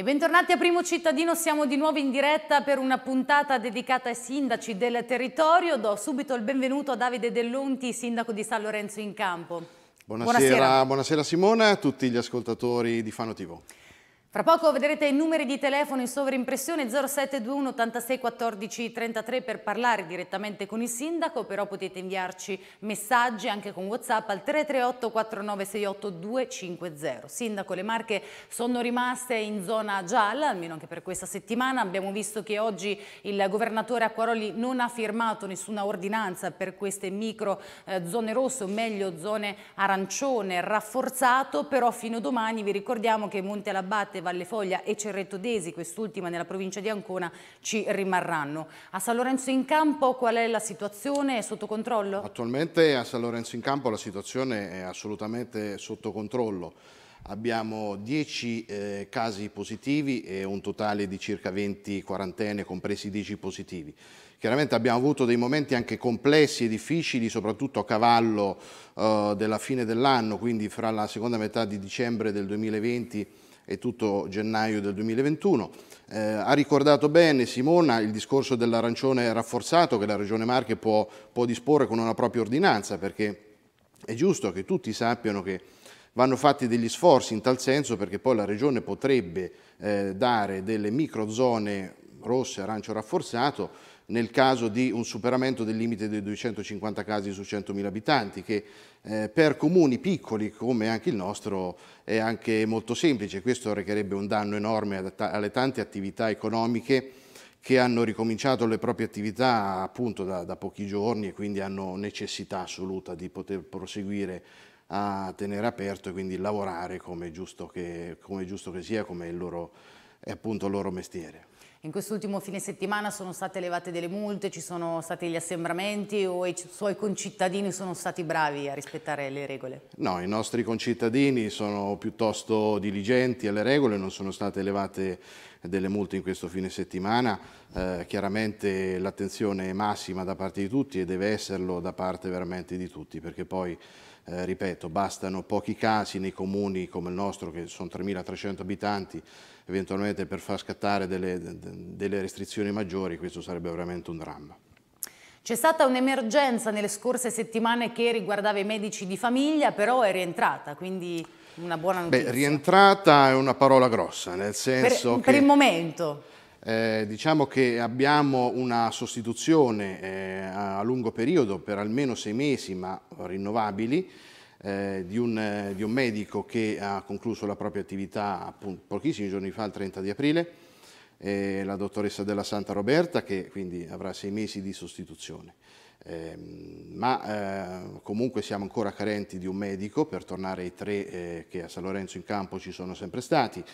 E bentornati a Primo Cittadino, siamo di nuovo in diretta per una puntata dedicata ai sindaci del territorio. Do subito il benvenuto a Davide Dell'Unti, sindaco di San Lorenzo in Campo. Buonasera, buonasera. buonasera Simona e a tutti gli ascoltatori di Fano TV. Fra poco vedrete i numeri di telefono in sovrimpressione 0721 86 14 33 per parlare direttamente con il sindaco, però potete inviarci messaggi anche con Whatsapp al 338 4968 250. Sindaco, le Marche sono rimaste in zona gialla, almeno anche per questa settimana. Abbiamo visto che oggi il governatore Acquaroli non ha firmato nessuna ordinanza per queste micro eh, zone rosse, o meglio zone arancione rafforzato, però fino a domani vi ricordiamo che Monte Labate Valle Foglia e Cerretto Desi, quest'ultima nella provincia di Ancona, ci rimarranno. A San Lorenzo in Campo qual è la situazione? È sotto controllo? Attualmente a San Lorenzo in Campo la situazione è assolutamente sotto controllo. Abbiamo 10 eh, casi positivi e un totale di circa 20 quarantene, compresi 10 positivi. Chiaramente abbiamo avuto dei momenti anche complessi e difficili, soprattutto a cavallo eh, della fine dell'anno, quindi fra la seconda metà di dicembre del 2020 e tutto gennaio del 2021. Eh, ha ricordato bene Simona il discorso dell'arancione rafforzato che la Regione Marche può, può disporre con una propria ordinanza perché è giusto che tutti sappiano che vanno fatti degli sforzi in tal senso perché poi la Regione potrebbe eh, dare delle microzone rosse, arancio rafforzato nel caso di un superamento del limite dei 250 casi su 100.000 abitanti, che eh, per comuni piccoli come anche il nostro è anche molto semplice. Questo recherebbe un danno enorme alle tante attività economiche che hanno ricominciato le proprie attività appunto da, da pochi giorni e quindi hanno necessità assoluta di poter proseguire a tenere aperto e quindi lavorare come è giusto che, come giusto che sia, come è, loro, è appunto il loro mestiere. In quest'ultimo fine settimana sono state elevate delle multe, ci sono stati gli assembramenti o i suoi concittadini sono stati bravi a rispettare le regole? No, i nostri concittadini sono piuttosto diligenti alle regole, non sono state elevate delle multe in questo fine settimana, eh, chiaramente l'attenzione è massima da parte di tutti e deve esserlo da parte veramente di tutti perché poi eh, ripeto, bastano pochi casi nei comuni come il nostro, che sono 3.300 abitanti, eventualmente per far scattare delle, delle restrizioni maggiori, questo sarebbe veramente un dramma. C'è stata un'emergenza nelle scorse settimane che riguardava i medici di famiglia, però è rientrata, quindi una buona notizia. Beh, rientrata è una parola grossa, nel senso per, che... Per il momento. Eh, diciamo che abbiamo una sostituzione eh, a lungo periodo per almeno sei mesi, ma rinnovabili, eh, di, un, di, un, medico che ha concluso la propria attività appunto, pochissimi giorni fa, il 30 di aprile, eh, la dottoressa della Santa Roberta, che quindi avrà sei mesi di sostituzione. Eh, ma eh, comunque siamo ancora carenti di un medico per tornare ai tre eh, che a San Lorenzo in campo ci sono sempre stati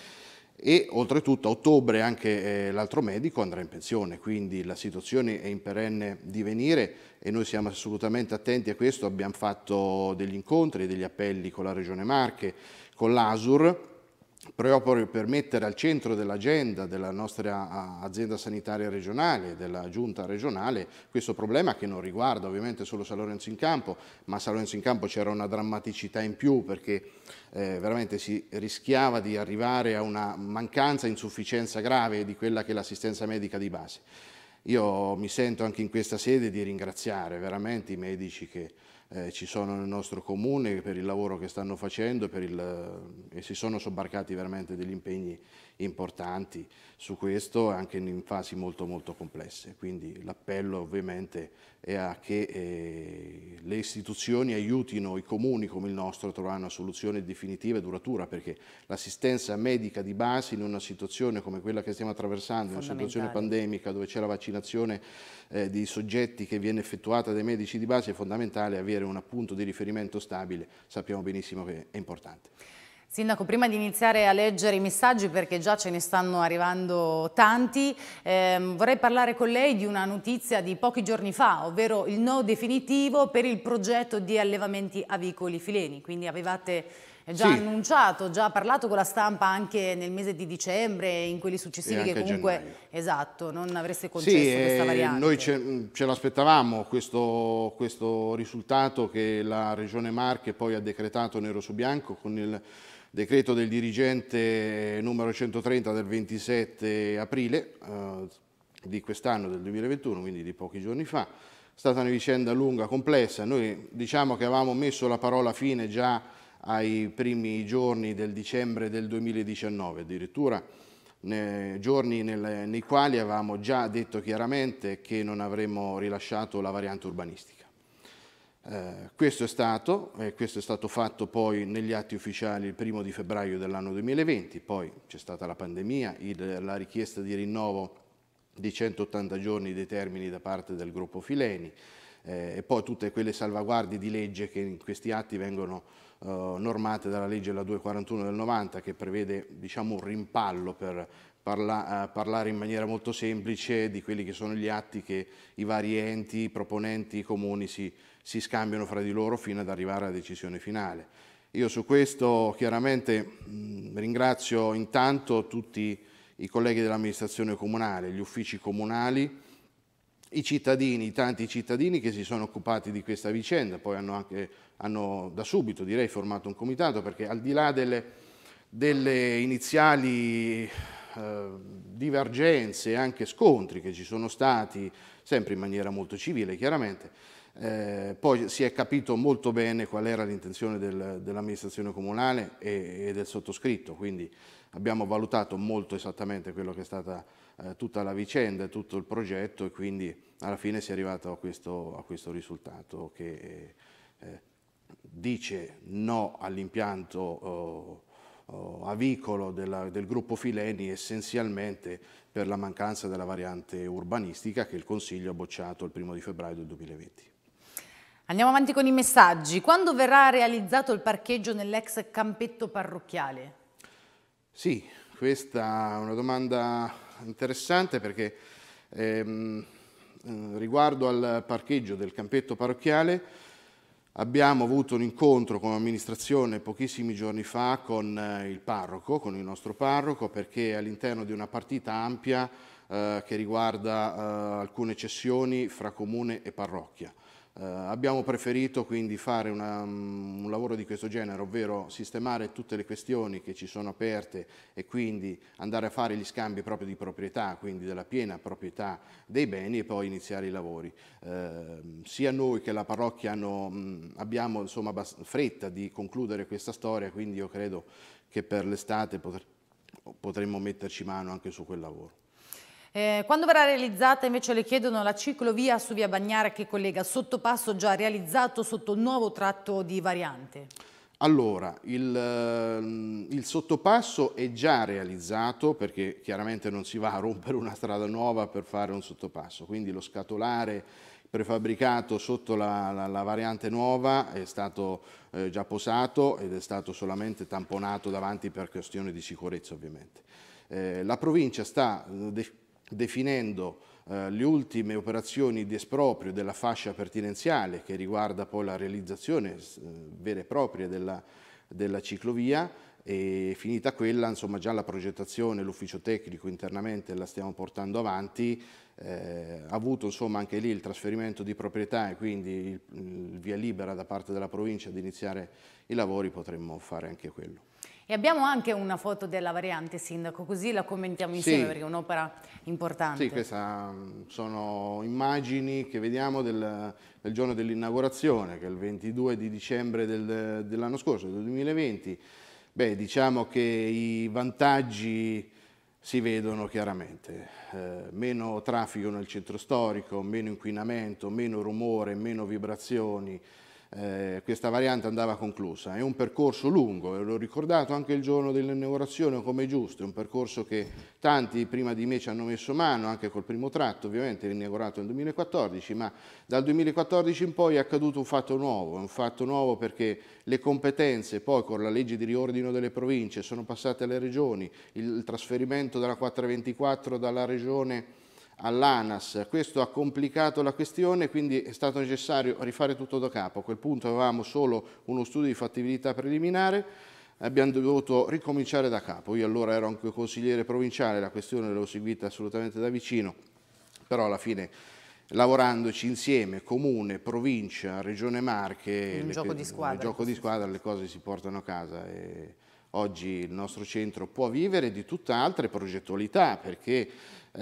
e oltretutto a ottobre anche eh, l'altro medico andrà in pensione, quindi la situazione è in perenne divenire e noi siamo assolutamente attenti a questo, abbiamo fatto degli incontri, degli appelli con la Regione Marche, con l'ASUR, proprio per mettere al centro dell'agenda della nostra azienda sanitaria regionale, della giunta regionale, questo problema che non riguarda ovviamente solo San Lorenzo in Campo, ma a San Lorenzo in Campo c'era una drammaticità in più perché eh, veramente si rischiava di arrivare a una mancanza, insufficienza grave di quella che è l'assistenza medica di base. Io mi sento anche in questa sede di ringraziare veramente i medici che eh, ci sono nel nostro comune per il lavoro che stanno facendo il, e si sono sobbarcati veramente degli impegni importanti su questo anche in fasi molto molto complesse. Quindi l'appello ovviamente è a che eh, le istituzioni aiutino i comuni come il nostro a trovare una soluzione definitiva e duratura perché l'assistenza medica di base in una situazione come quella che stiamo attraversando, una situazione pandemica dove c'è la vaccinazione eh, di soggetti che viene effettuata dai medici di base è fondamentale avere un punto di riferimento stabile, sappiamo benissimo che è importante. Sindaco, prima di iniziare a leggere i messaggi, perché già ce ne stanno arrivando tanti, ehm, vorrei parlare con lei di una notizia di pochi giorni fa, ovvero il no definitivo per il progetto di allevamenti avicoli fileni. Quindi avevate già sì. annunciato, già parlato con la stampa anche nel mese di dicembre e in quelli successivi che comunque esatto, non avreste concesso sì, questa eh, variante. Noi ce, ce l'aspettavamo questo, questo risultato che la Regione Marche poi ha decretato nero su bianco con il decreto del dirigente numero 130 del 27 aprile eh, di quest'anno, del 2021, quindi di pochi giorni fa. È stata una vicenda lunga, complessa. Noi diciamo che avevamo messo la parola fine già ai primi giorni del dicembre del 2019, addirittura giorni nel, nei quali avevamo già detto chiaramente che non avremmo rilasciato la variante urbanistica. Eh, questo, è stato, eh, questo è stato fatto poi negli atti ufficiali il primo di febbraio dell'anno 2020, poi c'è stata la pandemia, il, la richiesta di rinnovo di 180 giorni dei termini da parte del gruppo Fileni eh, e poi tutte quelle salvaguardie di legge che in questi atti vengono eh, normate dalla legge la 241 del 90 che prevede diciamo, un rimpallo per parla, eh, parlare in maniera molto semplice di quelli che sono gli atti che i vari enti, i proponenti, i comuni si, si scambiano fra di loro fino ad arrivare alla decisione finale. Io su questo chiaramente mh, ringrazio intanto tutti i colleghi dell'amministrazione comunale, gli uffici comunali, i cittadini, i tanti cittadini che si sono occupati di questa vicenda, poi hanno anche hanno da subito direi formato un comitato perché al di là delle, delle iniziali eh, divergenze e anche scontri che ci sono stati, sempre in maniera molto civile chiaramente, eh, poi si è capito molto bene qual era l'intenzione del, dell'amministrazione comunale e, e, del sottoscritto, quindi abbiamo valutato molto esattamente quello che è stata eh, tutta la vicenda, tutto il progetto e quindi alla fine si è arrivato a questo, a questo risultato che eh, dice no all'impianto oh, oh, avicolo della, del gruppo Fileni essenzialmente per la mancanza della variante urbanistica che il Consiglio ha bocciato il primo di febbraio del 2020. Andiamo avanti con i messaggi. Quando verrà realizzato il parcheggio nell'ex campetto parrocchiale? Sì, questa è una domanda interessante perché ehm, eh, riguardo al parcheggio del campetto parrocchiale abbiamo avuto un incontro come amministrazione pochissimi giorni fa con eh, il parroco, con il nostro parroco, perché all'interno di una partita ampia eh, che riguarda eh, alcune cessioni fra comune e parrocchia. Eh, abbiamo preferito quindi fare una, um, un lavoro di questo genere, ovvero sistemare tutte le questioni che ci sono aperte e quindi andare a fare gli scambi proprio di proprietà, quindi della piena proprietà dei beni e poi iniziare i lavori. Eh, sia noi che la parrocchia hanno, mm, abbiamo insomma, fretta di concludere questa storia, quindi io credo che per l'estate potremmo metterci mano anche su quel lavoro. Eh, quando verrà realizzata invece le chiedono la ciclovia su via Bagnara che collega sottopasso già realizzato sotto un nuovo tratto di variante. Allora, il, ehm, il, sottopasso è già realizzato perché chiaramente non si va a rompere una strada nuova per fare un sottopasso, quindi lo scatolare prefabbricato sotto la, la, la variante nuova è stato eh, già posato ed è stato solamente tamponato davanti per questioni di sicurezza ovviamente. Eh, la provincia sta eh, definendo eh, le ultime operazioni di esproprio della fascia pertinenziale che riguarda poi la realizzazione eh, vera e propria della, della ciclovia e finita quella, insomma già la progettazione, l'ufficio tecnico internamente la stiamo portando avanti, eh, ha avuto insomma anche lì il trasferimento di proprietà e quindi il, il via libera da parte della provincia di iniziare i lavori, potremmo fare anche quello. E abbiamo anche una foto della variante, Sindaco, così la commentiamo insieme sì. perché è un'opera importante. Sì, queste sono immagini che vediamo del, del giorno dell'inaugurazione, che è il 22 di dicembre del, dell'anno scorso, del 2020. Beh, diciamo che i vantaggi si vedono chiaramente. Eh, meno traffico nel centro storico, meno inquinamento, meno rumore, meno vibrazioni, eh, questa variante andava conclusa. È un percorso lungo, e l'ho ricordato anche il giorno dell'inaugurazione come giusto, è un percorso che tanti prima di me ci hanno messo mano, anche col primo tratto, ovviamente inaugurato nel 2014, ma dal 2014 in poi è accaduto un fatto nuovo, un fatto nuovo perché le competenze poi con la legge di riordino delle province sono passate alle regioni, il trasferimento della 424 dalla regione all'ANAS. Questo ha complicato la questione, quindi è stato necessario rifare tutto da capo. A quel punto avevamo solo uno studio di fattibilità preliminare, abbiamo dovuto ricominciare da capo. Io allora ero anche consigliere provinciale, la questione l'ho seguita assolutamente da vicino, però alla fine lavorandoci insieme, comune, provincia, regione Marche, un le, gioco, di squadra, gioco di squadra, le cose si portano a casa e Oggi il nostro centro può vivere di tutte altre progettualità perché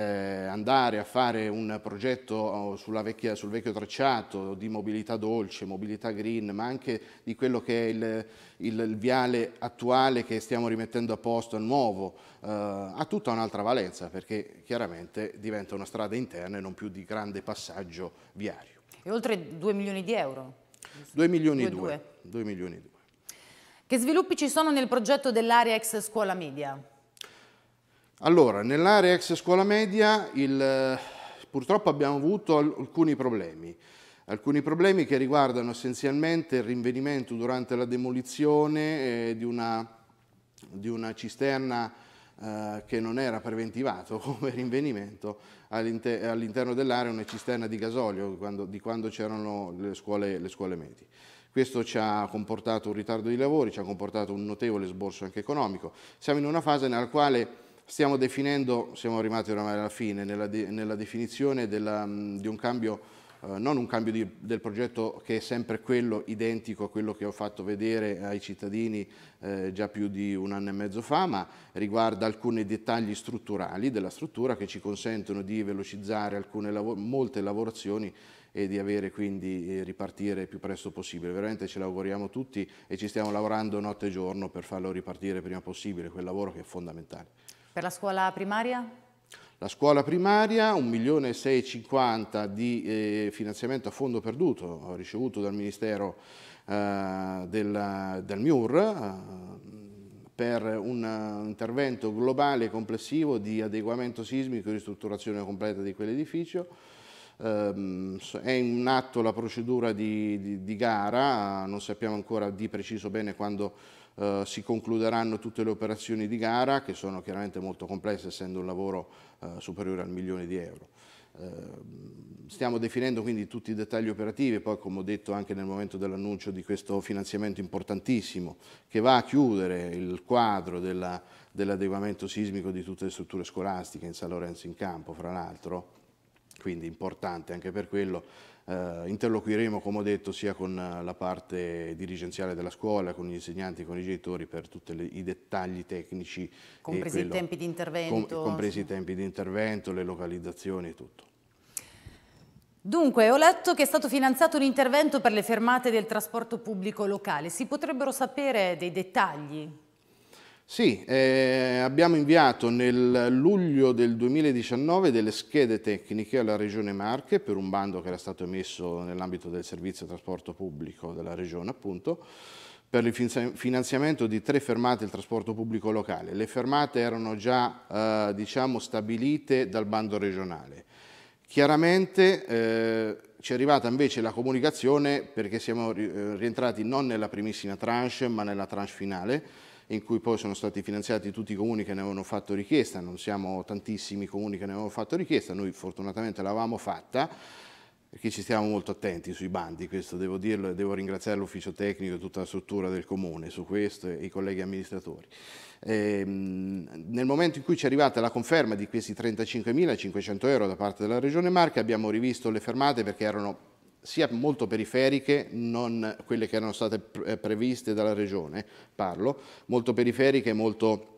andare a fare un progetto oh, vecchia, sul vecchio tracciato di mobilità dolce, mobilità green, ma anche di quello che è il, il, il viale attuale che stiamo rimettendo a posto, nuovo, eh, ha tutta un'altra valenza perché chiaramente diventa una strada interna e non più di grande passaggio viario. E oltre 2 milioni di euro? 2 milioni e 2. 2 milioni e 2. Che sviluppi ci sono nel progetto dell'area ex scuola media? Allora, nell'area ex scuola media il, purtroppo abbiamo avuto alcuni problemi. Alcuni problemi che riguardano essenzialmente il rinvenimento durante la demolizione eh, di, una, di, una, cisterna eh, che non era preventivato come rinvenimento all'inter all'interno dell'area, una cisterna di gasolio quando, di quando c'erano le scuole, le scuole medie. Questo ci ha comportato un ritardo di lavori, ci ha comportato un notevole sborso anche economico. Siamo in una fase nella quale Stiamo definendo, siamo arrivati oramai alla fine, nella, de, nella definizione della, di un cambio, eh, non un cambio di, del progetto che è sempre quello identico a quello che ho fatto vedere ai cittadini eh, già più di un anno e mezzo fa, ma riguarda alcuni dettagli strutturali della struttura che ci consentono di velocizzare alcune, molte lavorazioni e di avere quindi eh, ripartire il più presto possibile. Veramente ce l'auguriamo tutti e ci stiamo lavorando notte e giorno per farlo ripartire prima possibile, quel lavoro che è fondamentale. Per la scuola primaria? La scuola primaria 1.650.000 di eh, finanziamento a fondo perduto ricevuto dal Ministero eh, del, del, MIUR eh, per un intervento globale complessivo di adeguamento sismico e ristrutturazione completa di quell'edificio. Ehm, è in atto la procedura di, di, di gara, non sappiamo ancora di preciso bene quando eh, si concluderanno tutte le operazioni di gara che sono chiaramente molto complesse essendo un lavoro eh, superiore al milione di euro. Eh, stiamo definendo quindi tutti i dettagli operativi, poi come ho detto anche nel momento dell'annuncio di questo finanziamento importantissimo che va a chiudere il quadro dell'adeguamento dell sismico di tutte le strutture scolastiche in San Lorenzo in Campo, fra l'altro, quindi importante anche per quello eh, interloquiremo, come ho detto, sia con eh, la parte dirigenziale della scuola, con gli insegnanti, con i genitori per tutti i dettagli tecnici. Compresi quello, i tempi di intervento. Com, compresi i tempi di intervento, le localizzazioni e tutto. Dunque, ho letto che è stato finanziato un intervento per le fermate del trasporto pubblico locale. Si potrebbero sapere dei dettagli? Sì, eh, abbiamo inviato nel luglio del 2019 delle schede tecniche alla Regione Marche per un bando che era stato emesso nell'ambito del servizio trasporto pubblico della Regione appunto per il finanziamento di tre fermate del trasporto pubblico locale. Le fermate erano già eh, diciamo, stabilite dal bando regionale. Chiaramente eh, ci è arrivata invece la comunicazione perché siamo eh, rientrati non nella primissima tranche ma nella tranche finale in cui poi sono stati finanziati tutti i comuni che ne avevano fatto richiesta, non siamo tantissimi comuni che ne avevano fatto richiesta, noi fortunatamente l'avevamo fatta, perché ci stiamo molto attenti sui bandi, questo devo dirlo e devo ringraziare l'ufficio tecnico e tutta la struttura del comune su questo e i colleghi amministratori. Ehm, nel momento in cui ci è arrivata la conferma di questi 35.500 euro da parte della Regione Marche abbiamo rivisto le fermate perché erano sia molto periferiche, non quelle che erano state eh, previste dalla Regione, parlo, molto periferiche, molto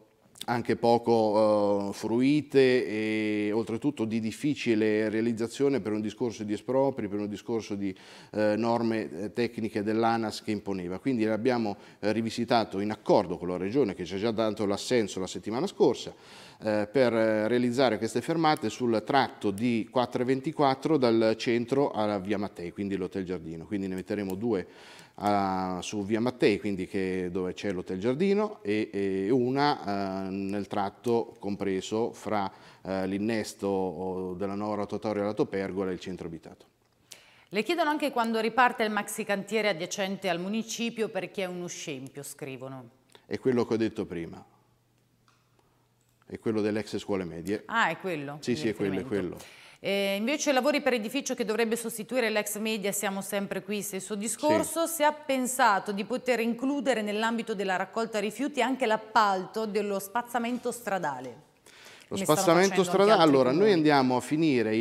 anche poco uh, fruite e oltretutto di difficile realizzazione per un discorso di espropri, per un discorso di uh, norme eh, tecniche dell'ANAS che imponeva. Quindi l'abbiamo uh, rivisitato in accordo con la Regione che ci ha già dato l'assenso la settimana scorsa per realizzare queste fermate sul tratto di 424 dal centro alla via Mattei, quindi l'Hotel Giardino. Quindi ne metteremo due uh, su via Mattei, quindi che, dove c'è l'Hotel Giardino, e, e una uh, nel tratto compreso fra uh, l'innesto della nuova rotatoria alla Topergola e il centro abitato. Le chiedono anche quando riparte il maxi cantiere adiacente al municipio perché è uno scempio, scrivono. È quello che ho detto prima. È quello delle ex scuole medie. Ah, è quello? Sì, sì, è quello, è quello. Eh, invece lavori per edificio che dovrebbe sostituire l'ex media, siamo sempre qui, stesso discorso, sì. si è pensato di poter includere nell'ambito della raccolta rifiuti anche l'appalto dello spazzamento stradale. Lo spazzamento stradale, allora noi andiamo a finire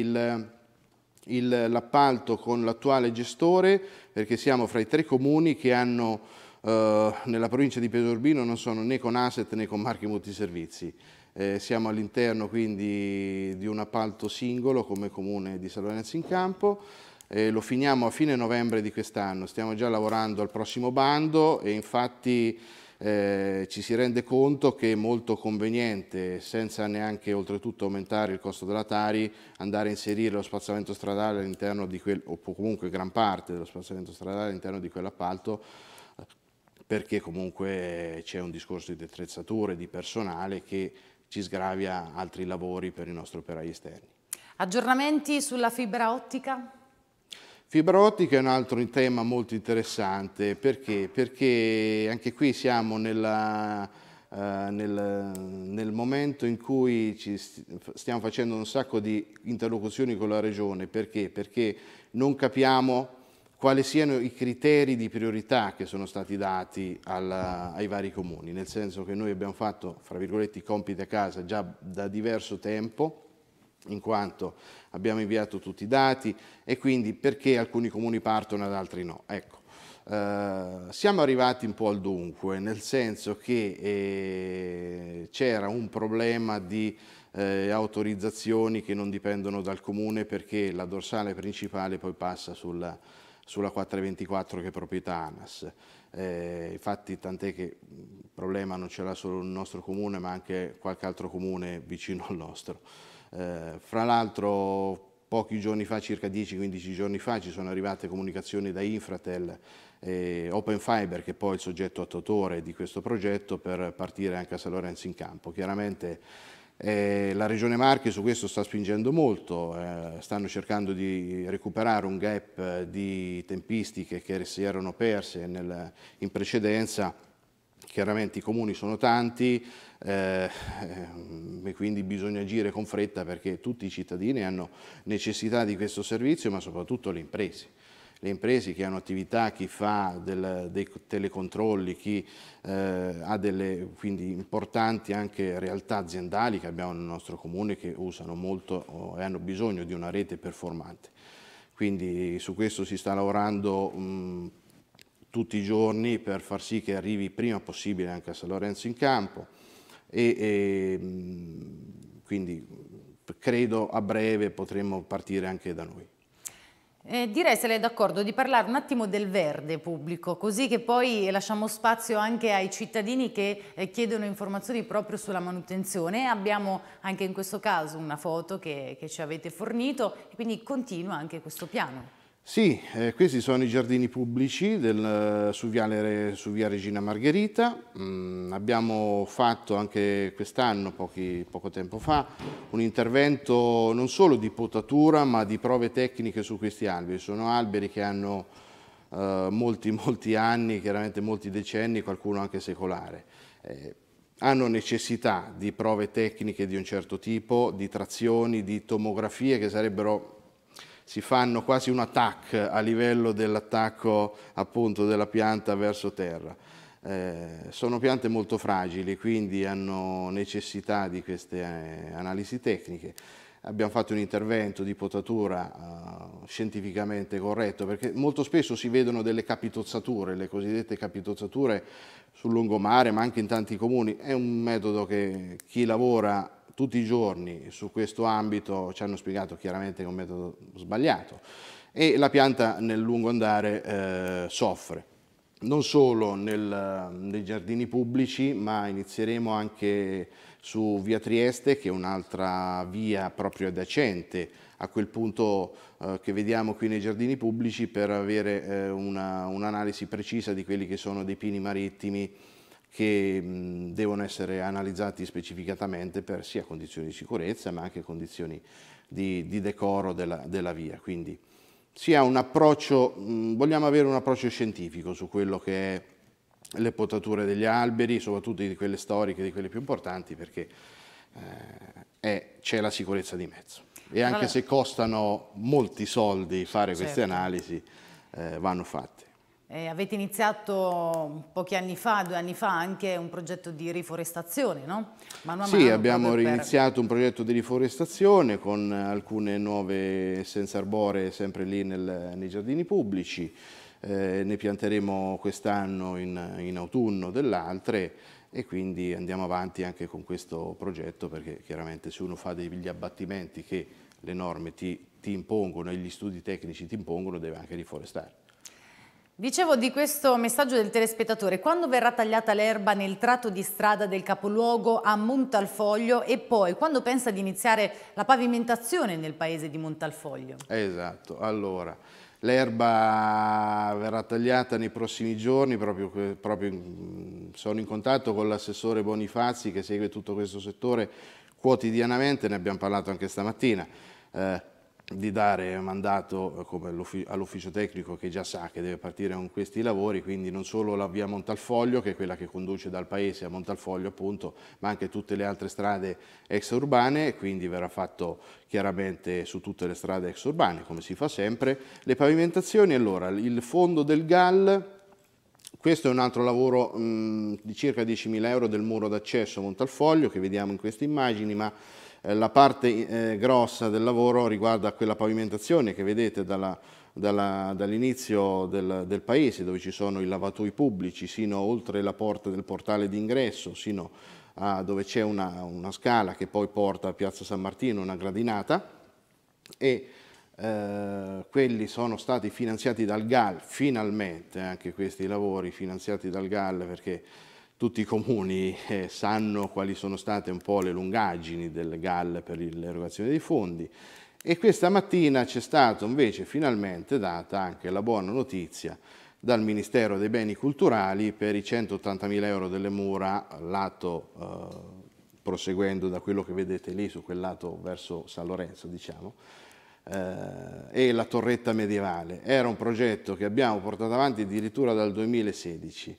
l'appalto con l'attuale gestore perché siamo fra i tre comuni che hanno eh, nella provincia di Pesorbino non sono né con Asset né con Marchi Multiservizi. Eh, siamo all'interno quindi di un appalto singolo come comune di San Lorenzo in Campo. Eh, lo finiamo a fine novembre di quest'anno, stiamo già lavorando al prossimo bando e infatti eh, ci si rende conto che è molto conveniente, senza neanche oltretutto aumentare il costo della Tari, andare a inserire lo spazzamento stradale all'interno di quel, o comunque gran parte dello spazzamento stradale all'interno di quell'appalto, perché comunque c'è un discorso di attrezzature, di personale che ci sgravia altri lavori per i nostri operai esterni. Aggiornamenti sulla fibra ottica? Fibra ottica è un altro tema molto interessante, perché? Perché anche qui siamo nella, uh, nel, nel, momento in cui stiamo facendo un sacco di interlocuzioni con la Regione, perché? Perché non capiamo quali siano i criteri di priorità che sono stati dati alla, ai vari comuni, nel senso che noi abbiamo fatto, fra virgolette, i compiti a casa già da diverso tempo, in quanto abbiamo inviato tutti i dati e quindi perché alcuni comuni partono ed altri no. Ecco, eh, siamo arrivati un po' al dunque, nel senso che eh, c'era un problema di eh, autorizzazioni che non dipendono dal comune perché la dorsale principale poi passa sulla sulla 424 che è proprietà ANAS. Eh, infatti tant'è che il problema non ce l'ha solo il nostro comune ma anche qualche altro comune vicino al nostro. Eh, fra l'altro pochi giorni fa, circa 10-15 giorni fa, ci sono arrivate comunicazioni da Infratel e Open Fiber, che è poi il soggetto attuatore di questo progetto, per partire anche a San Lorenzo in campo. Chiaramente eh, la Regione Marche su questo sta spingendo molto, eh, stanno cercando di recuperare un gap eh, di tempistiche che si erano perse nel, in precedenza. Chiaramente i comuni sono tanti eh, e quindi bisogna agire con fretta perché tutti i cittadini hanno necessità di questo servizio, ma soprattutto le imprese le imprese che hanno attività, chi fa del, dei telecontrolli, chi eh, ha delle quindi importanti anche realtà aziendali che abbiamo nel nostro comune che usano molto e hanno bisogno di una rete performante. Quindi su questo si sta lavorando mh, tutti i giorni per far sì che arrivi prima possibile anche a San Lorenzo in campo e, e mh, quindi credo a breve potremo partire anche da noi. Eh, direi, se lei è d'accordo, di parlare un attimo del verde pubblico, così che poi lasciamo spazio anche ai cittadini che eh, chiedono informazioni proprio sulla manutenzione. Abbiamo anche in questo caso una foto che, che ci avete fornito quindi continua anche questo piano. Sì, eh, questi sono i giardini pubblici del, su, viale, su, via Regina Margherita. Mm, abbiamo fatto anche quest'anno, poco tempo fa, un intervento non solo di potatura ma di prove tecniche su questi alberi. Sono alberi che hanno eh, molti, molti anni, chiaramente molti decenni, qualcuno anche secolare. Eh, hanno necessità di prove tecniche di un certo tipo, di trazioni, di tomografie che sarebbero si fanno quasi un attack a livello dell'attacco appunto della pianta verso terra. Eh, sono piante molto fragili, quindi hanno necessità di queste eh, analisi tecniche. Abbiamo fatto un intervento di potatura eh, scientificamente corretto, perché molto spesso si vedono delle capitozzature, le cosiddette capitozzature sul lungomare, ma anche in tanti comuni. È un metodo che chi lavora tutti i giorni su questo ambito ci hanno spiegato chiaramente che è un metodo sbagliato e la pianta nel lungo andare eh, soffre. Non solo nel, nei giardini pubblici, ma inizieremo anche su via Trieste, che è un'altra via proprio adiacente a quel punto eh, che vediamo qui nei giardini pubblici per avere eh, un'analisi un precisa di quelli che sono dei pini marittimi che mh, devono essere analizzati specificatamente per sia condizioni di sicurezza ma anche condizioni di, di decoro della, della, via. Quindi sia un approccio, mh, vogliamo avere un approccio scientifico su quello che è le potature degli alberi, soprattutto di quelle storiche, di quelle più importanti, perché eh, c'è la sicurezza di mezzo. E anche allora, se costano molti soldi fare certo. queste analisi, eh, vanno fatte. Eh, avete iniziato pochi anni fa, due anni fa, anche un progetto di riforestazione, no? Mano sì, abbiamo per... iniziato un progetto di riforestazione con alcune nuove essenze arboree sempre lì nel, nei giardini pubblici. eh, ne pianteremo quest'anno in, in autunno dell'altre e quindi andiamo avanti anche con questo progetto perché chiaramente se uno fa degli abbattimenti che le norme ti, ti impongono e gli studi tecnici ti impongono deve anche riforestare. Dicevo di questo messaggio del telespettatore, quando verrà tagliata l'erba nel tratto di strada del capoluogo a Montalfoglio e poi quando pensa di iniziare la pavimentazione nel paese di Montalfoglio? Esatto, allora l'erba verrà tagliata nei prossimi giorni, proprio, proprio sono in contatto con l'assessore Bonifazzi che segue tutto questo settore quotidianamente, ne abbiamo parlato anche stamattina. Eh, di dare mandato all'ufficio tecnico che già sa che deve partire con questi lavori, quindi non solo la via Montalfoglio, che è quella che conduce dal paese a Montalfoglio appunto, ma anche tutte le altre strade extraurbane, quindi verrà fatto chiaramente su tutte le strade extraurbane, come si fa sempre. Le pavimentazioni, allora, il fondo del GAL, questo è un altro lavoro mh, di circa 10.000 euro del muro d'accesso a Montalfoglio, che vediamo in queste immagini, ma eh, la parte eh, grossa del lavoro riguarda quella pavimentazione che vedete dall'inizio del, del, paese dove ci sono i lavatoi pubblici sino oltre la porta del portale d'ingresso sino a dove c'è una, una, scala che poi porta a Piazza San Martino, una gradinata. E eh, quelli sono stati finanziati dal GAL, finalmente anche questi lavori finanziati dal GAL perché tutti i comuni eh, sanno quali sono state un po' le lungaggini del GAL per l'erogazione dei fondi. E questa mattina c'è stata invece finalmente data anche la buona notizia dal Ministero dei Beni Culturali per i 180.000 euro delle mura lato eh, proseguendo da quello che vedete lì su quel lato verso San Lorenzo diciamo eh, e la torretta medievale. Era un progetto che abbiamo portato avanti addirittura dal 2016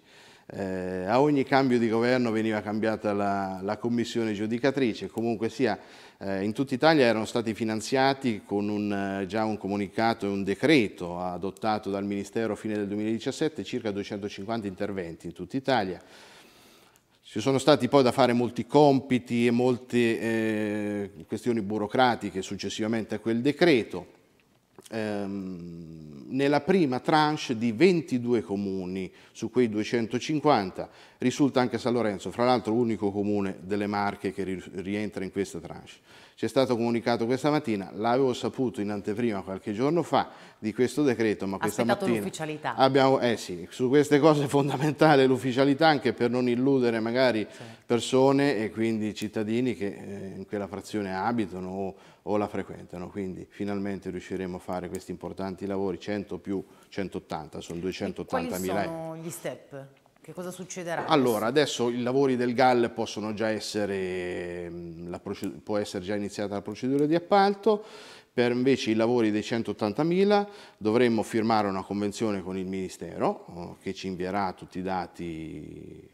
eh, a ogni cambio di governo veniva cambiata la, la commissione giudicatrice, comunque sia eh, in tutta Italia erano stati finanziati con un, eh, già un comunicato e un decreto adottato dal Ministero a fine del 2017 circa 250 interventi in tutta Italia. Ci sono stati poi da fare molti compiti e molte eh, questioni burocratiche successivamente a quel decreto ehm, nella prima tranche di 22 comuni su quei 250 risulta anche San Lorenzo, fra l'altro l'unico comune delle Marche che rientra in questa tranche. Ci è stato comunicato questa mattina, l'avevo saputo in anteprima qualche giorno fa di questo decreto, ma questa Aspettato mattina l'ufficialità. abbiamo, eh sì, su queste cose è fondamentale l'ufficialità anche per non illudere magari sì. persone e quindi cittadini che eh, in quella frazione abitano o, o la frequentano, quindi finalmente riusciremo a fare questi importanti lavori, 100 più 180, sono 280 mila. Quali sono gli step? Che cosa succederà? Allora, adesso i lavori del GAL possono già essere, mm, può essere già iniziata la procedura di appalto, per invece i lavori dei 180.000 dovremmo firmare una convenzione con il Ministero oh, che ci invierà tutti i dati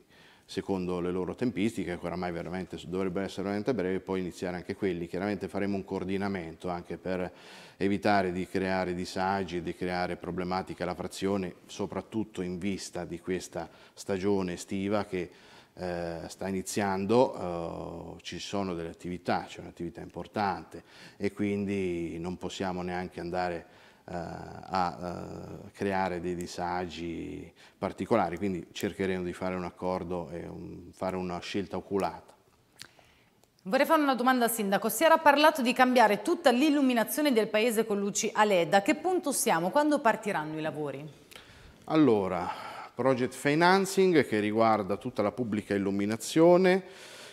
secondo le loro tempistiche, che oramai veramente, dovrebbero essere veramente brevi, poi iniziare anche quelli. Chiaramente faremo un coordinamento anche per evitare di creare disagi, di creare problematiche alla frazione, soprattutto in vista di questa stagione estiva che eh, sta iniziando, eh, ci sono delle attività, c'è un'attività importante e quindi non possiamo neanche andare a eh, creare dei disagi particolari, quindi cercheremo di fare un accordo e un, fare una scelta oculata. Vorrei fare una domanda al sindaco, si era parlato di cambiare tutta l'illuminazione del paese con luci a LED, a che punto siamo? Quando partiranno i lavori? Allora, project financing che riguarda tutta la pubblica illuminazione,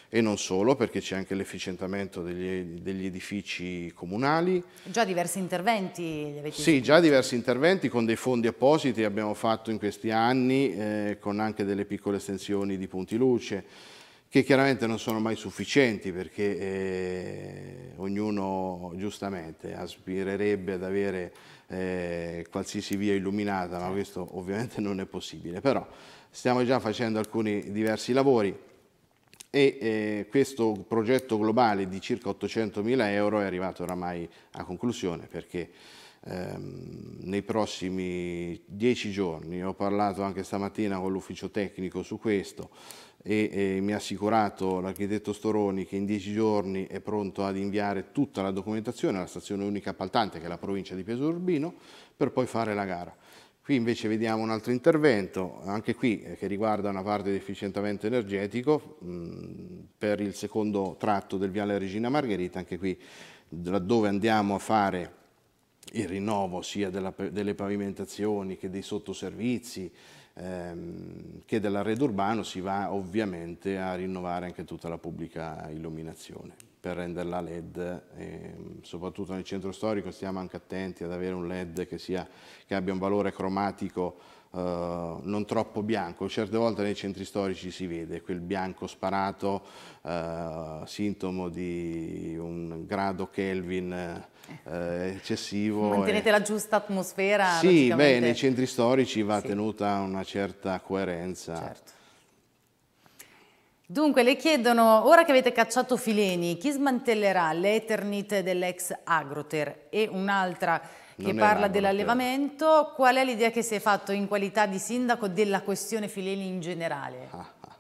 e non solo perché c'è anche l'efficientamento degli, degli, edifici comunali. Già diversi interventi Sì, già diversi interventi con dei fondi appositi abbiamo fatto in questi anni eh, con anche delle piccole estensioni di punti luce che chiaramente non sono mai sufficienti perché eh, ognuno giustamente aspirerebbe ad avere eh, qualsiasi via illuminata, ma questo ovviamente non è possibile. Però stiamo già facendo alcuni diversi lavori, e eh, questo progetto globale di circa 800 mila euro è arrivato oramai a conclusione perché ehm, nei prossimi dieci giorni, ho parlato anche stamattina con l'ufficio tecnico su questo e, e mi ha assicurato l'architetto Storoni che in dieci giorni è pronto ad inviare tutta la documentazione alla stazione unica appaltante che è la provincia di Pesaro Urbino per poi fare la gara. Qui invece vediamo un altro intervento, anche qui eh, che riguarda una parte di efficientamento energetico per il secondo tratto del Viale Regina Margherita, anche qui laddove andiamo a fare il rinnovo sia della, delle pavimentazioni che dei sottoservizi ehm, che dell'arredo urbano si va ovviamente a rinnovare anche tutta la pubblica illuminazione per renderla LED, e soprattutto nel centro storico stiamo anche attenti ad avere un LED che, sia, che abbia un valore cromatico Uh, non troppo bianco, certe volte nei centri storici si vede quel bianco sparato, uh, sintomo di un grado Kelvin uh, eccessivo. Mantenete e... la giusta atmosfera? Sì, beh, nei centri storici va sì. tenuta una certa coerenza. Certo. Dunque, le chiedono, ora che avete cacciato Fileni, chi smantellerà l'Eternit dell'ex Agroter? E un'altra che parla dell'allevamento, qual è l'idea che si è fatto in qualità di sindaco della questione Fileni in generale? Ah, ah.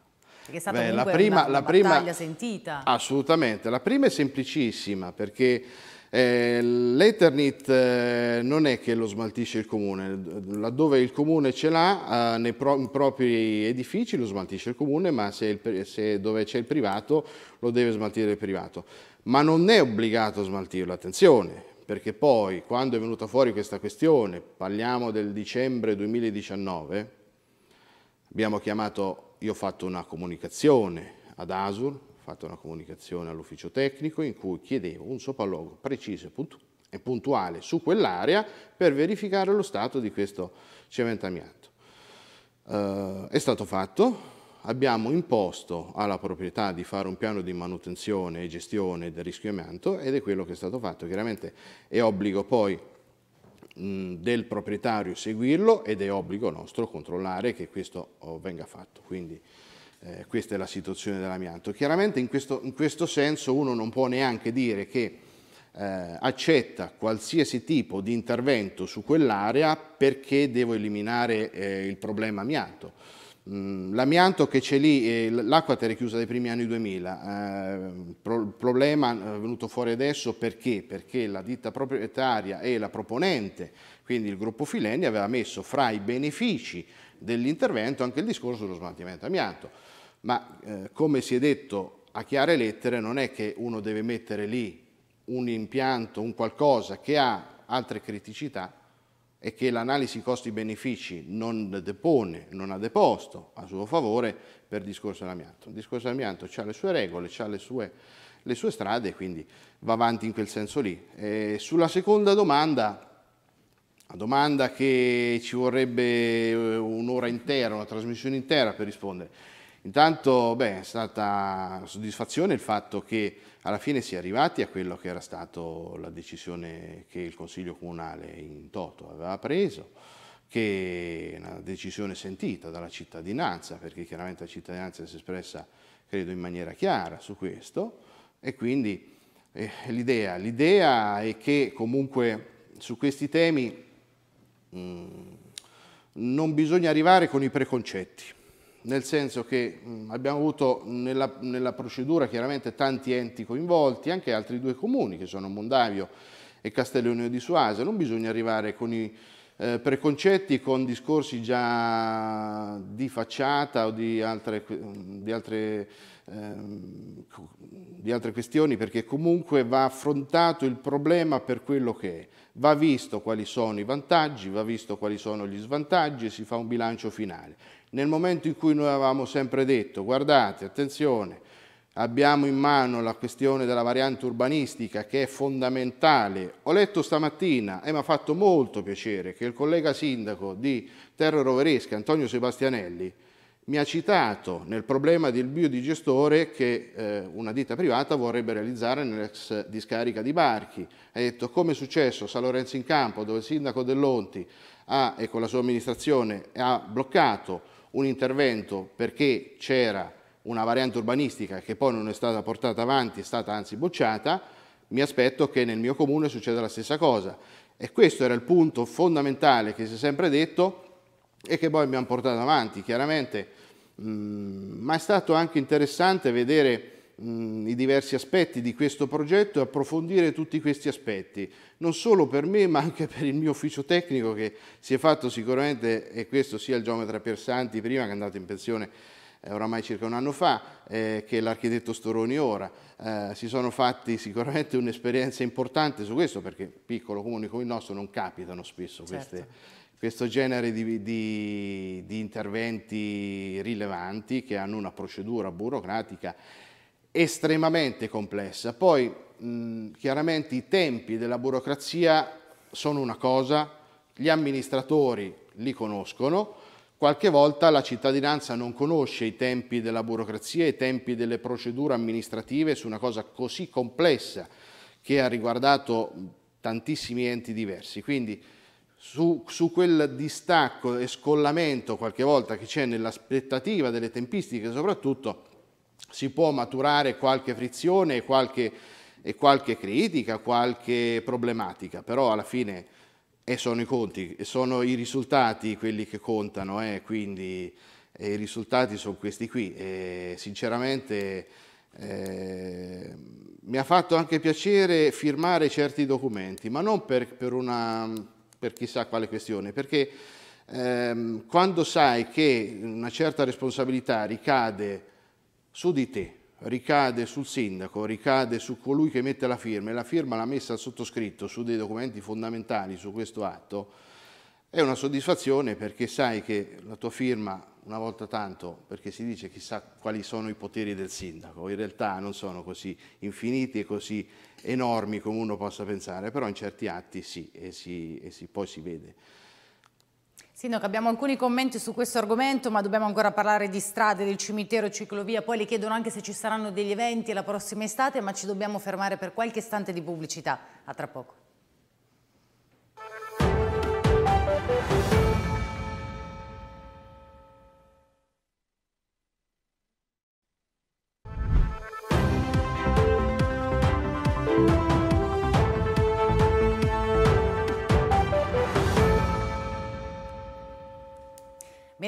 Perché è stata Beh, la prima, una, la prima, sentita. Assolutamente, la prima è semplicissima perché eh, L'Eternit eh, non è che lo smaltisce il comune, laddove il comune ce l'ha, eh, nei pro propri edifici lo smaltisce il comune, ma se, il, se dove c'è il privato lo deve smaltire il privato. Ma non è obbligato a smaltirlo, attenzione, perché poi quando è venuta fuori questa questione, parliamo del dicembre 2019, abbiamo chiamato, io ho fatto una comunicazione ad Asur, fatto una comunicazione all'ufficio tecnico in cui chiedevo un sopralluogo preciso e, puntu puntuale su quell'area per verificare lo stato di questo cementamiento. Uh, è stato fatto, abbiamo imposto alla proprietà di fare un piano di manutenzione e gestione del rischio amianto ed è quello che è stato fatto. Chiaramente è obbligo poi del proprietario seguirlo ed è obbligo nostro controllare che questo oh, venga fatto. Quindi, eh, questa è la situazione dell'amianto. Chiaramente in questo, in questo, senso uno non può neanche dire che eh, accetta qualsiasi tipo di intervento su quell'area perché devo eliminare eh, il problema amianto. Mm, l'amianto che c'è lì, eh, l'acqua è chiusa dai primi anni 2000, eh, il pro problema è venuto fuori adesso perché? Perché la ditta proprietaria e la proponente, quindi il gruppo Fileni, aveva messo fra i benefici dell'intervento anche il discorso dello smaltimento amianto ma eh, come si è detto a chiare lettere non è che uno deve mettere lì un impianto, un qualcosa che ha altre criticità e che l'analisi costi-benefici non depone, non ha deposto a suo favore per discorso dell'amianto. Il discorso dell'amianto ha le sue regole, ha le sue, le sue strade, quindi va avanti in quel senso lì. E sulla seconda domanda, una domanda che ci vorrebbe eh, un'ora intera, una trasmissione intera per rispondere. Intanto beh, è stata soddisfazione il fatto che alla fine si è arrivati a quello che era stata la decisione che il Consiglio Comunale in toto aveva preso, che è una decisione sentita dalla cittadinanza, perché chiaramente la cittadinanza si è espressa, credo, in maniera chiara su questo, e quindi eh, l'idea, l'idea è che comunque su questi temi mh, mm, non bisogna arrivare con i preconcetti nel senso che abbiamo avuto nella, nella, procedura chiaramente tanti enti coinvolti, anche altri due comuni che sono Mondavio e Castellonio di Suasa, non bisogna arrivare con i eh, preconcetti, con discorsi già di facciata o di altre, di altre ehm, di altre questioni perché comunque va affrontato il problema per quello che è, va visto quali sono i vantaggi, va visto quali sono gli svantaggi e si fa un bilancio finale. Nel momento in cui noi avevamo sempre detto, guardate, attenzione, abbiamo in mano la questione della variante urbanistica che è fondamentale. Ho letto stamattina e mi ha fatto molto piacere che il collega sindaco di Terra Roveresca, Antonio Sebastianelli, mi ha citato nel problema del biodigestore che eh, una ditta privata vorrebbe realizzare nell'ex discarica di Barchi. Ha detto come è successo a San Lorenzo in Campo dove il sindaco Dell'Onti ha, e con la sua amministrazione ha bloccato un intervento perché c'era una variante urbanistica che poi non è stata portata avanti, è stata anzi bocciata, mi aspetto che nel mio comune succeda la stessa cosa. E questo era il punto fondamentale che si è sempre detto e che poi abbiamo portato avanti. Chiaramente, mm, ma è stato anche interessante vedere mh, i diversi aspetti di questo progetto e approfondire tutti questi aspetti, non solo per me ma anche per il mio ufficio tecnico che si è fatto sicuramente, e questo sia il geometra Piersanti prima che è andato in pensione eh, oramai circa un anno fa, eh, che l'architetto Storoni ora. Eh, si sono fatti sicuramente un'esperienza importante su questo perché piccolo comuni come il nostro non capitano spesso certo. queste, questo genere di, di, di interventi rilevanti che hanno una procedura burocratica estremamente complessa. Poi mh, chiaramente i tempi della burocrazia sono una cosa, gli amministratori li conoscono, Qualche volta la cittadinanza non conosce i tempi della burocrazia, i tempi delle procedure amministrative su una cosa così complessa che ha riguardato tantissimi enti diversi. Quindi su, su quel distacco e scollamento qualche volta che c'è nell'aspettativa delle tempistiche soprattutto si può maturare qualche frizione e qualche, e qualche critica, qualche problematica, però alla fine e sono i conti, sono i risultati quelli che contano, eh, quindi eh, i risultati sono questi qui. E sinceramente eh, mi ha fatto anche piacere firmare certi documenti, ma non per, per, una, per chissà quale questione, perché ehm, quando sai che una certa responsabilità ricade su di te, ricade sul sindaco, ricade su colui che mette la firma e la firma l'ha messa al sottoscritto su dei documenti fondamentali su questo atto, è una soddisfazione perché sai che la tua firma, una volta tanto, perché si dice chissà quali sono i poteri del sindaco, in realtà non sono così infiniti e così enormi come uno possa pensare, però in certi atti sì, e, si, e si, poi si vede. Sindaco, abbiamo alcuni commenti su questo argomento, ma dobbiamo ancora parlare di strade, del cimitero ciclovia. Poi le chiedono anche se ci saranno degli eventi la prossima estate, ma ci dobbiamo fermare per qualche istante di pubblicità. A tra poco.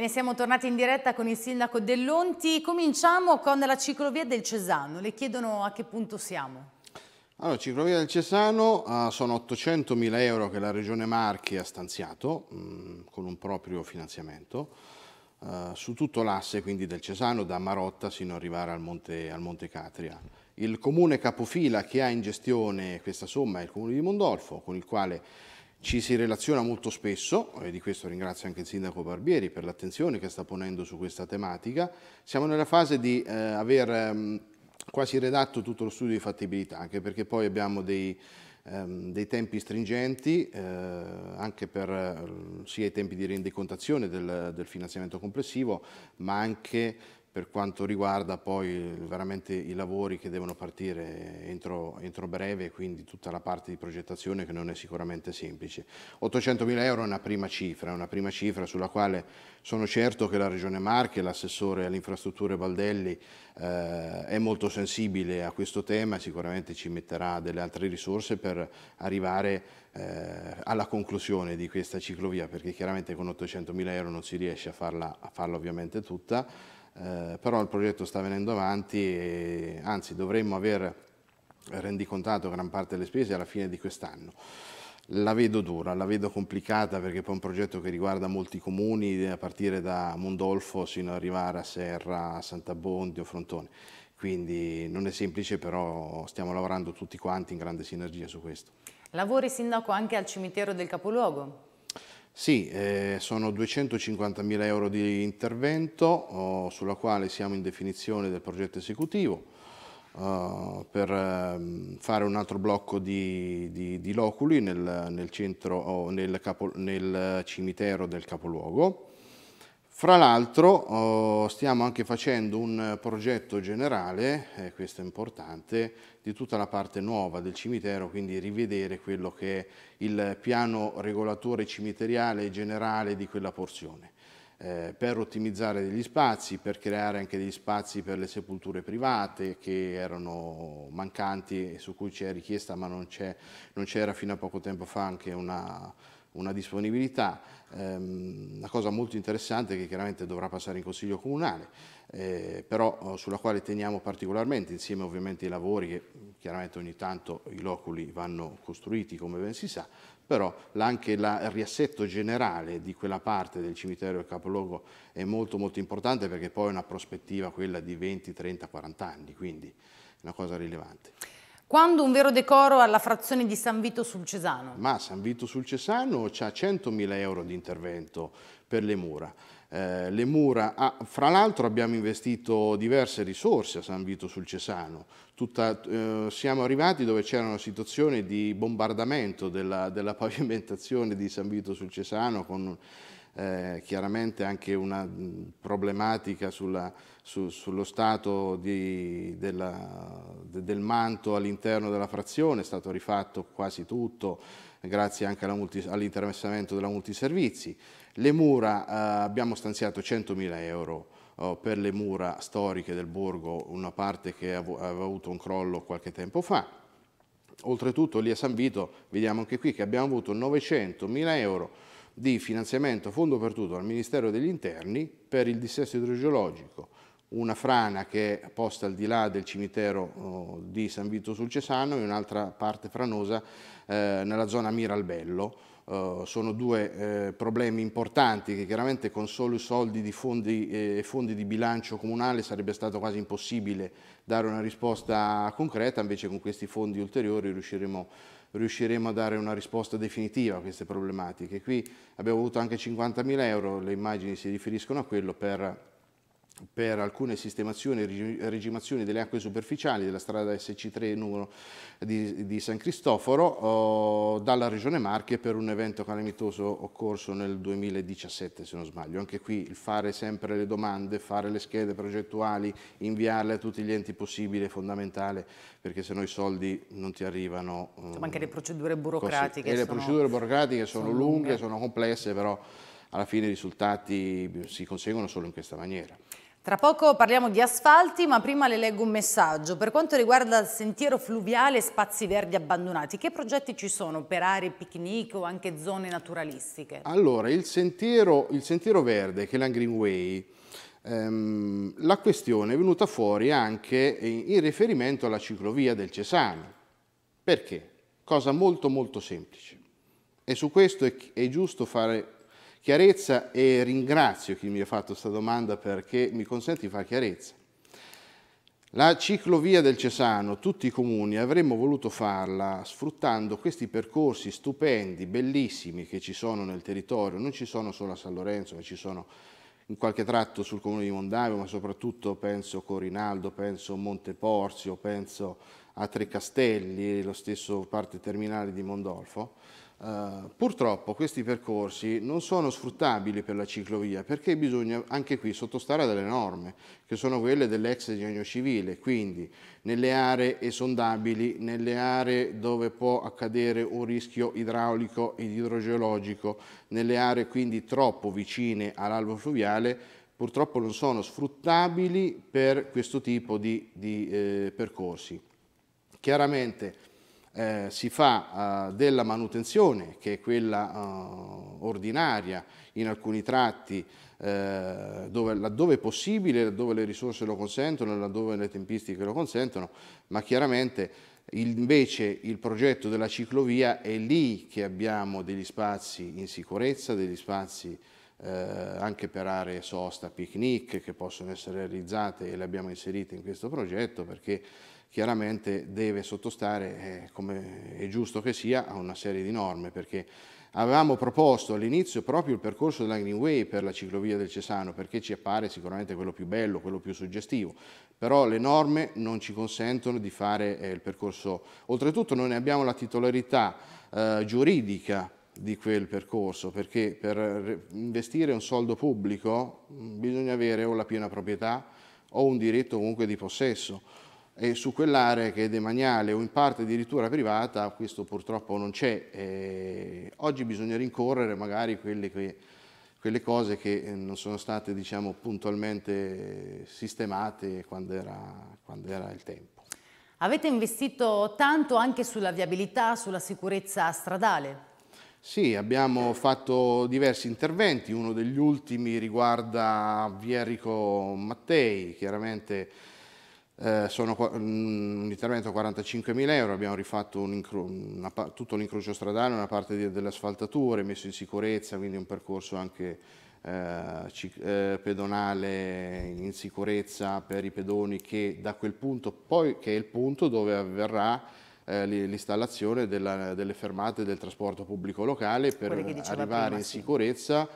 Bene, siamo tornati in diretta con il sindaco Dell'Onti. Cominciamo con la ciclovia del Cesano. Le chiedono a che punto siamo. Allora, ciclovia del Cesano uh, sono 800 mila euro che la Regione Marchi ha stanziato mh, mm, con un proprio finanziamento uh, su tutto l'asse quindi del Cesano da Marotta sino ad arrivare al Monte, al Monte Catria. Il comune capofila che ha in gestione questa somma è il comune di Mondolfo con il quale ci si relaziona molto spesso, e di questo ringrazio anche il sindaco Barbieri per l'attenzione che sta ponendo su questa tematica. Siamo nella fase di eh, aver ehm, quasi redatto tutto lo studio di fattibilità, anche perché poi abbiamo dei, ehm, dei tempi stringenti, eh, anche per eh, sia i tempi di rendicontazione del, del finanziamento complessivo, ma anche per quanto riguarda poi veramente i lavori che devono partire entro, entro breve, quindi tutta la parte di progettazione che non è sicuramente semplice. 800 mila euro è una prima cifra, una prima cifra sulla quale sono certo che la Regione Marche, l'assessore alle infrastrutture Baldelli eh, è molto sensibile a questo tema, sicuramente ci metterà delle altre risorse per arrivare eh, alla conclusione di questa ciclovia, perché chiaramente con 800 mila euro non si riesce a farla, a farla ovviamente tutta, eh, però il progetto sta venendo avanti e anzi dovremmo aver rendicontato gran parte delle spese alla fine di quest'anno. La vedo dura, la vedo complicata perché poi è un progetto che riguarda molti comuni a partire da Mondolfo sino ad arrivare a Serra, a Sant'Abbondio, Frontone. Quindi non è semplice però stiamo lavorando tutti quanti in grande sinergia su questo. Lavori sindaco anche al cimitero del capoluogo? Sì, eh, sono 250.000 euro di intervento oh, sulla quale siamo in definizione del progetto esecutivo uh, per um, fare un altro blocco di, di, di loculi nel, nel, centro, oh, nel, capo, nel cimitero del capoluogo fra l'altro oh, stiamo anche facendo un progetto generale, questo è importante, di tutta la parte nuova del cimitero, quindi rivedere quello che è il piano regolatore cimiteriale generale di quella porzione, eh, per ottimizzare degli spazi, per creare anche degli spazi per le sepolture private che erano mancanti e su cui c'è richiesta ma non c'era fino a poco tempo fa anche una una disponibilità. Ehm, una cosa molto interessante che chiaramente dovrà passare in Consiglio Comunale, eh, però sulla quale teniamo particolarmente, insieme ovviamente ai lavori che chiaramente ogni tanto i loculi vanno costruiti come ben si sa, però anche il riassetto generale di quella parte del cimitero del capoluogo è molto molto importante perché poi è una prospettiva quella di 20, 30, 40 anni, quindi è una cosa rilevante. Quando un vero decoro alla frazione di San Vito sul Cesano? Ma San Vito sul Cesano ha 100.000 euro di intervento per le mura. Eh, le mura, ah, fra l'altro abbiamo investito diverse risorse a San Vito sul Cesano, Tutta, eh, siamo arrivati dove c'era una situazione di bombardamento della, della pavimentazione di San Vito sul Cesano con eh, chiaramente anche una problematica sulla, su, sullo stato di, della, de, del manto all'interno della frazione, è stato rifatto quasi tutto grazie anche all'interessamento della multiservizi. Le mura eh, abbiamo stanziato 100.000 euro oh, per le mura storiche del borgo, una parte che aveva avuto un crollo qualche tempo fa. Oltretutto lì a San Vito vediamo anche qui che abbiamo avuto 900.000 euro di finanziamento a fondo perduto al Ministero degli Interni per il dissesto idrogeologico, una frana che è posta al di là del cimitero oh, di San Vito sul Cesano e un'altra parte franosa eh, nella zona Miralbello, Uh, sono due eh, problemi importanti che chiaramente con solo i soldi di fondi eh, fondi di bilancio comunale sarebbe stato quasi impossibile dare una risposta concreta, invece con questi fondi ulteriori riusciremo, riusciremo a dare una risposta definitiva a queste problematiche. Qui abbiamo avuto anche 50.000 euro, le immagini si riferiscono a quello per per alcune sistemazioni e regimazioni delle acque superficiali della strada SC3 numero di, di San Cristoforo oh, dalla Regione Marche per un evento calamitoso occorso nel 2017 se non sbaglio. Anche qui il fare sempre le domande, fare le schede progettuali, inviarle a tutti gli enti possibili è fondamentale perché se no i soldi non ti arrivano. Ma anche le procedure burocratiche. Così. E le procedure burocratiche sono, sono lunghe, lunghe, sono complesse, però alla fine i risultati si conseguono solo in questa maniera. Tra poco parliamo di asfalti, ma prima le leggo un messaggio. Per quanto riguarda il sentiero fluviale e spazi verdi abbandonati, che progetti ci sono per aree picnic o anche zone naturalistiche? Allora, il sentiero, il sentiero verde, che è la Greenway, ehm, la questione è venuta fuori anche in riferimento alla ciclovia del Cesano. Perché? Cosa molto molto semplice. E su questo è, è giusto fare chiarezza e ringrazio chi mi ha fatto questa domanda perché mi consente di fare chiarezza. La ciclovia del Cesano, tutti i comuni avremmo voluto farla sfruttando questi percorsi stupendi, bellissimi che ci sono nel territorio, non ci sono solo a San Lorenzo, ma ci sono in qualche tratto sul comune di Mondavio, ma soprattutto penso Corinaldo, penso Monteporzio, penso a Tre Castelli, lo stesso parte terminale di Mondolfo. Uh, purtroppo questi percorsi non sono sfruttabili per la ciclovia perché bisogna anche qui sottostare a delle norme che sono quelle dell'ex genio civile, quindi nelle aree esondabili, nelle aree dove può accadere un rischio idraulico ed idrogeologico, nelle aree quindi troppo vicine all'albo fluviale, purtroppo non sono sfruttabili per questo tipo di, di eh, percorsi. Chiaramente eh, si fa eh, della manutenzione, che è quella eh, ordinaria in alcuni tratti, eh, dove, laddove è possibile, laddove le risorse lo consentono, laddove le tempistiche lo consentono, ma chiaramente il, invece il progetto della ciclovia è lì che abbiamo degli spazi in sicurezza, degli spazi eh, anche per aree sosta, picnic che possono essere realizzate e le abbiamo inserite in questo progetto perché chiaramente deve sottostare, eh, come è giusto che sia, a una serie di norme, perché avevamo proposto all'inizio proprio il percorso della Greenway per la ciclovia del Cesano, perché ci appare sicuramente quello più bello, quello più suggestivo, però le norme non ci consentono di fare eh, il percorso, oltretutto non ne abbiamo la titolarità eh, giuridica di quel percorso, perché per investire un soldo pubblico bisogna avere o la piena proprietà o un diritto comunque di possesso e su quell'area che è demaniale o in parte addirittura privata questo purtroppo non c'è. Eh, oggi bisogna rincorrere magari quelle, che, quelle, cose che eh, non sono state diciamo, puntualmente sistemate quando era, quando era il tempo. Avete investito tanto anche sulla viabilità, sulla sicurezza stradale? Sì, abbiamo fatto diversi interventi, uno degli ultimi riguarda via Enrico Mattei, chiaramente eh, sono un intervento a 45.000 euro, abbiamo rifatto un una, tutto l'incrocio stradale, una parte di, delle asfaltature, messo in sicurezza, quindi un percorso anche eh, eh, pedonale in sicurezza per i pedoni che da quel punto, poi che è il punto dove avverrà eh, l'installazione delle fermate del trasporto pubblico locale per arrivare prima, in sì. sicurezza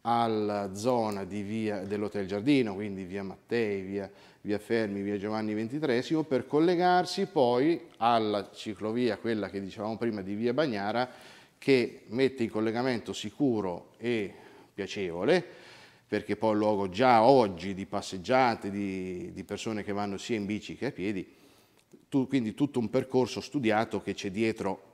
alla zona dell'Hotel Giardino, quindi via Mattei, via, via Fermi, via Giovanni XXIII, per collegarsi poi alla ciclovia, quella che dicevamo prima di via Bagnara, che mette in collegamento sicuro e piacevole, perché poi è un luogo già oggi di passeggiate, di, di persone che vanno sia in bici che a piedi, tu, quindi tutto un percorso studiato che c'è dietro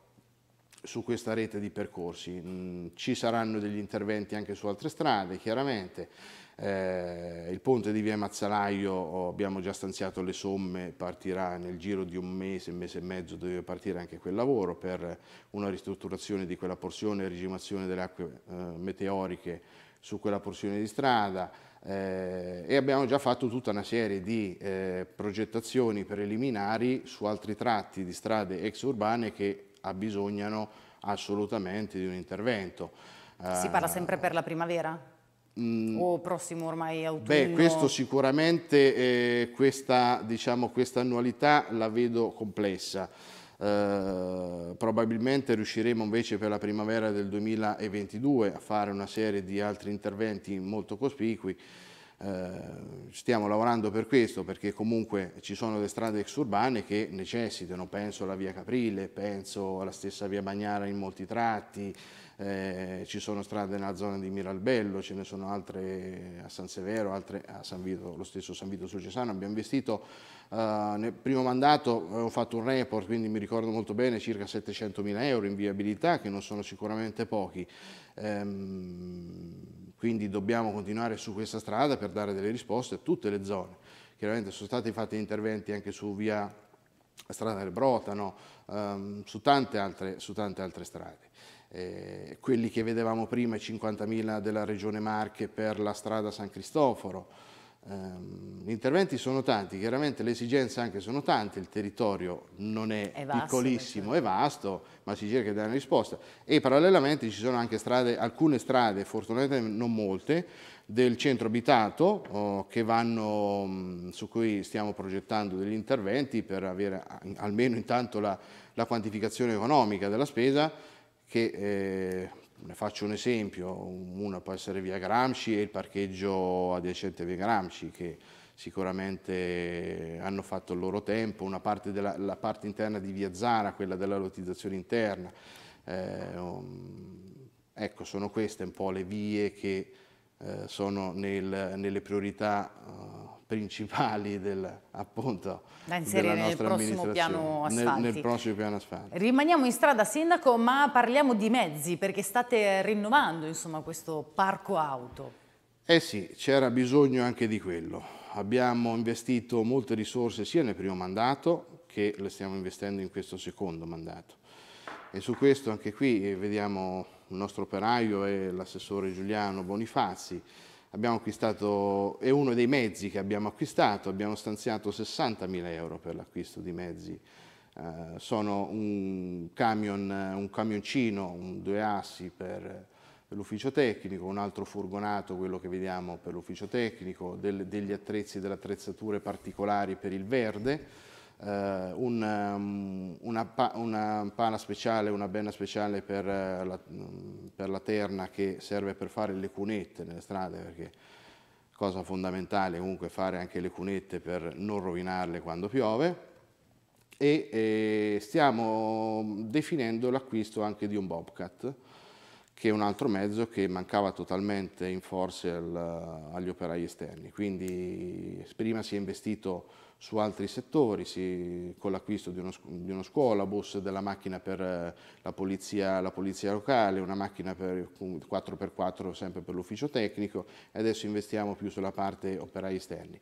su questa rete di percorsi. Mm, ci saranno degli interventi anche su altre strade, chiaramente. Eh, il ponte di via Mazzalaio oh, abbiamo già stanziato le somme, partirà nel giro di un mese, un mese e mezzo deve partire anche quel lavoro per una ristrutturazione di quella porzione regimazione delle acque eh, meteoriche su quella porzione di strada eh, e abbiamo già fatto tutta una serie di eh, progettazioni preliminari su altri tratti di strade ex urbane che abbisognano assolutamente di un intervento. Si parla sempre per la primavera? Mm, o prossimo ormai autunno? Beh, questo sicuramente, eh, questa, diciamo, questa annualità la vedo complessa. Eh, probabilmente riusciremo invece per la primavera del 2022 a fare una serie di altri interventi molto cospicui. Eh, stiamo lavorando per questo perché comunque ci sono delle strade exurbane che necessitano, penso alla via Caprile, penso alla stessa via Bagnara in molti tratti, eh, ci sono strade nella zona di Miralbello, ce ne sono altre a San Severo, altre a San Vito, lo stesso San Vito sul Cesano. Abbiamo investito uh, nel primo mandato, ho fatto un report, quindi mi ricordo molto bene, circa 700 mila euro in viabilità, che non sono sicuramente pochi. Ehm, quindi dobbiamo continuare su questa strada per dare delle risposte a tutte le zone. Chiaramente sono stati fatti interventi anche su via strada del Brotano, um, su, tante altre, su tante altre strade eh, quelli che vedevamo prima, i 50.000 della Regione Marche per la strada San Cristoforo. Eh, gli interventi sono tanti, chiaramente le esigenze anche sono tante, il territorio non è, è vasto, piccolissimo, è vasto, ma si cerca di dare una risposta. E parallelamente ci sono anche strade, alcune strade, fortunatamente non molte, del centro abitato oh, vanno, su cui stiamo progettando degli interventi per avere almeno intanto la, la quantificazione economica della spesa che eh, ne faccio un esempio, una può essere via Gramsci e il parcheggio adiacente a via Gramsci che sicuramente hanno fatto il loro tempo, una parte della la parte interna di via Zara, quella della lottizzazione interna. Eh, um, ecco, sono queste un po' le vie che eh, sono nel, nelle priorità uh, principali del, appunto, da inserire nel prossimo piano asfalti. Nel, nel prossimo piano asfalti. Rimaniamo in strada sindaco ma parliamo di mezzi perché state rinnovando insomma, questo parco auto. Eh sì, c'era bisogno anche di quello. Abbiamo investito molte risorse sia nel primo mandato che le stiamo investendo in questo secondo mandato. E su questo anche qui vediamo il nostro operaio e l'assessore Giuliano Bonifazzi abbiamo acquistato, è uno dei mezzi che abbiamo acquistato, abbiamo stanziato 60.000 euro per l'acquisto di mezzi. Eh, sono un, camion, un camioncino, un due assi per, per l'ufficio tecnico, un altro furgonato, quello che vediamo per l'ufficio tecnico, del, degli attrezzi, delle attrezzature particolari per il verde, Uh, un, um, una, pa una, pala speciale, una benna speciale per, uh, la, um, per, la, terna che serve per fare le cunette nelle strade, perché cosa fondamentale comunque fare anche le cunette per non rovinarle quando piove. E eh, stiamo definendo l'acquisto anche di un Bobcat che un altro mezzo che mancava totalmente in forze al, agli operai esterni. Quindi prima si è investito su altri settori, si, con l'acquisto di, di, uno scuolabus, della macchina per eh, la polizia, la polizia, locale, una macchina per 4x4 sempre per l'ufficio tecnico e adesso investiamo più sulla parte operai esterni.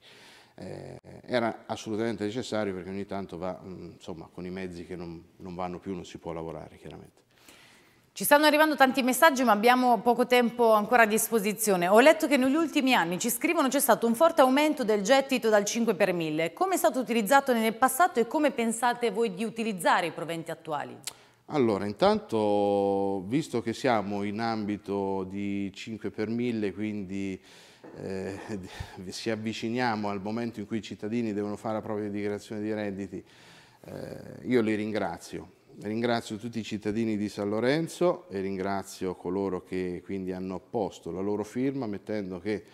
Eh, era assolutamente necessario perché ogni tanto va, insomma, con i mezzi che non, non vanno più non si può lavorare chiaramente. Ci stanno arrivando tanti messaggi ma abbiamo poco tempo ancora a disposizione. Ho letto che negli ultimi anni ci scrivono c'è stato un forte aumento del gettito dal 5 per 1000. Come è stato utilizzato nel passato e come pensate voi di utilizzare i proventi attuali? Allora, intanto, visto che siamo in ambito di 5 per 1000, quindi eh, ci avviciniamo al momento in cui i cittadini devono fare la propria dichiarazione di redditi, eh, io li ringrazio Ringrazio tutti i cittadini di San Lorenzo e ringrazio coloro che quindi hanno posto la loro firma mettendo che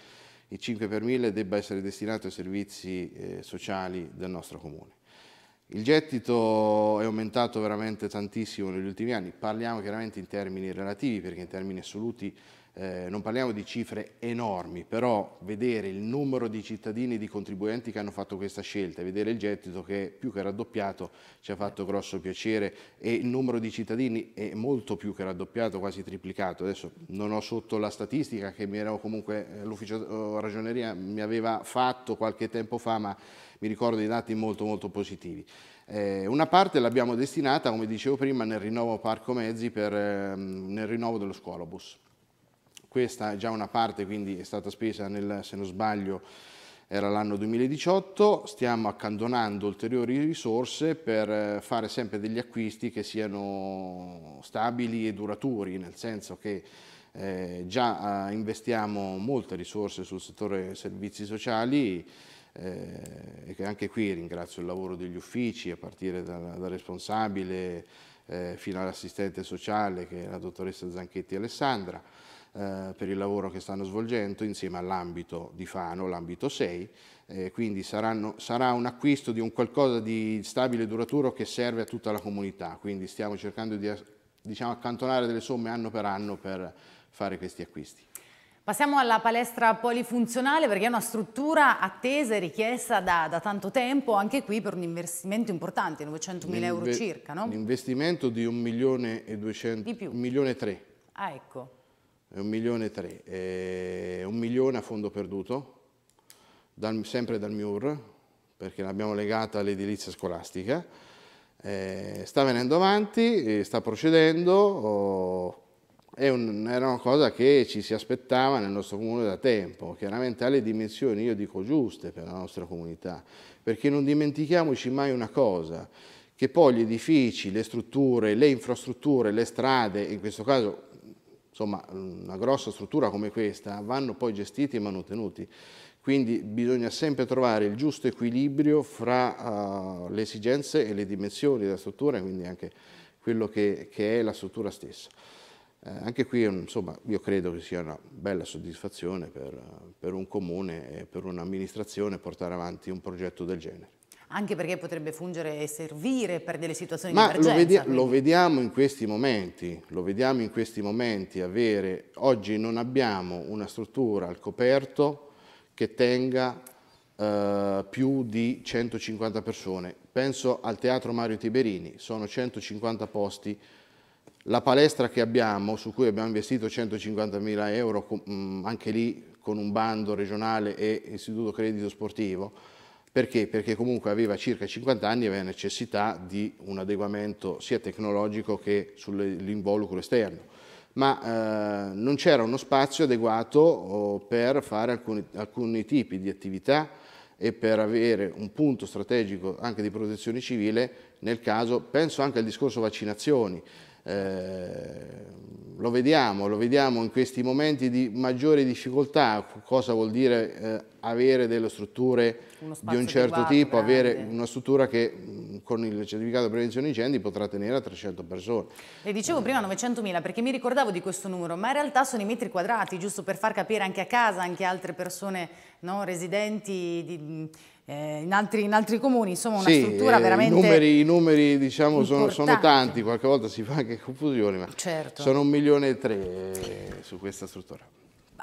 il 5 per 1000 debba essere destinato ai servizi eh, sociali del nostro comune. Il gettito è aumentato veramente tantissimo negli ultimi anni, parliamo chiaramente in termini relativi perché in termini assoluti eh, non parliamo di cifre enormi, però vedere il numero di cittadini e di contribuenti che hanno fatto questa scelta e vedere il gettito che è più che raddoppiato ci ha fatto grosso piacere e il numero di cittadini è molto più che raddoppiato, quasi triplicato. Adesso non ho sotto la statistica che eh, l'ufficio eh, ragioneria mi aveva fatto qualche tempo fa, ma mi ricordo di dati molto molto positivi. Eh, una parte l'abbiamo destinata, come dicevo prima, nel rinnovo parco mezzi, per, ehm, nel rinnovo dello scuolabus. Questa è già una parte, quindi è stata spesa, nel, se non sbaglio, era l'anno 2018, stiamo accantonando ulteriori risorse per eh, fare sempre degli acquisti che siano stabili e duraturi, nel senso che eh, già eh, investiamo molte risorse sul settore servizi sociali eh, e che anche qui ringrazio il lavoro degli uffici a partire dal, dal responsabile eh, fino all'assistente sociale che è la dottoressa Zanchetti Alessandra eh, per il lavoro che stanno svolgendo insieme all'ambito di Fano, l'ambito 6, eh, quindi saranno, sarà un acquisto di un qualcosa di stabile e duraturo che serve a tutta la comunità, quindi stiamo cercando di diciamo, accantonare delle somme anno per anno per fare questi acquisti. Passiamo alla palestra polifunzionale perché è una struttura attesa e richiesta da, da tanto tempo, anche qui per un investimento importante, 900 mila euro circa, no? L'investimento di 1 milione e 200, di più. 1 milione e 3. Ah, ecco un milione e tre, è un milione a fondo perduto, dal, sempre dal MIUR, perché l'abbiamo legata all'edilizia scolastica, eh, sta venendo avanti, sta procedendo, oh, un, era una cosa che ci si aspettava nel nostro comune da tempo, chiaramente ha le dimensioni, io dico giuste per la nostra comunità, perché non dimentichiamoci mai una cosa, che poi gli edifici, le strutture, le infrastrutture, le strade, in questo caso insomma una grossa struttura come questa, vanno poi gestiti e mantenuti. Quindi bisogna sempre trovare il giusto equilibrio fra uh, le esigenze e le dimensioni della struttura, quindi anche quello che, che è la struttura stessa. Eh, anche qui insomma, io credo che sia una bella soddisfazione per, per un comune e per un'amministrazione portare avanti un progetto del genere anche perché potrebbe fungere e servire per delle situazioni Ma di emergenza. Lo, vedi lo vediamo in questi momenti, lo vediamo in questi momenti, avere, oggi non abbiamo una struttura al coperto che tenga eh, più di 150 persone. Penso al Teatro Mario Tiberini, sono 150 posti. La palestra che abbiamo, su cui abbiamo investito 150 mila euro, anche lì con un bando regionale e Istituto Credito Sportivo, perché? Perché comunque aveva circa 50 anni e aveva necessità di un adeguamento sia tecnologico che sull'involucro esterno. Ma eh, non c'era uno spazio adeguato oh, per fare alcuni, alcuni tipi di attività e per avere un punto strategico anche di protezione civile nel caso, penso anche al discorso vaccinazioni, eh, lo vediamo, lo vediamo in questi momenti di maggiore difficoltà, cosa vuol dire eh, avere delle strutture di un certo tipo, grande. avere una struttura che con il certificato di prevenzione incendi potrà tenere a 300 persone. Le dicevo eh. prima 900.000 perché mi ricordavo di questo numero, ma in realtà sono i metri quadrati, giusto per far capire anche a casa, anche altre persone no, residenti di, eh, in, altri, in, altri, comuni, insomma una sì, struttura eh, veramente I numeri, i numeri diciamo, sono, sono, tanti, qualche volta si fa anche confusione, ma certo. sono un milione e tre su questa struttura.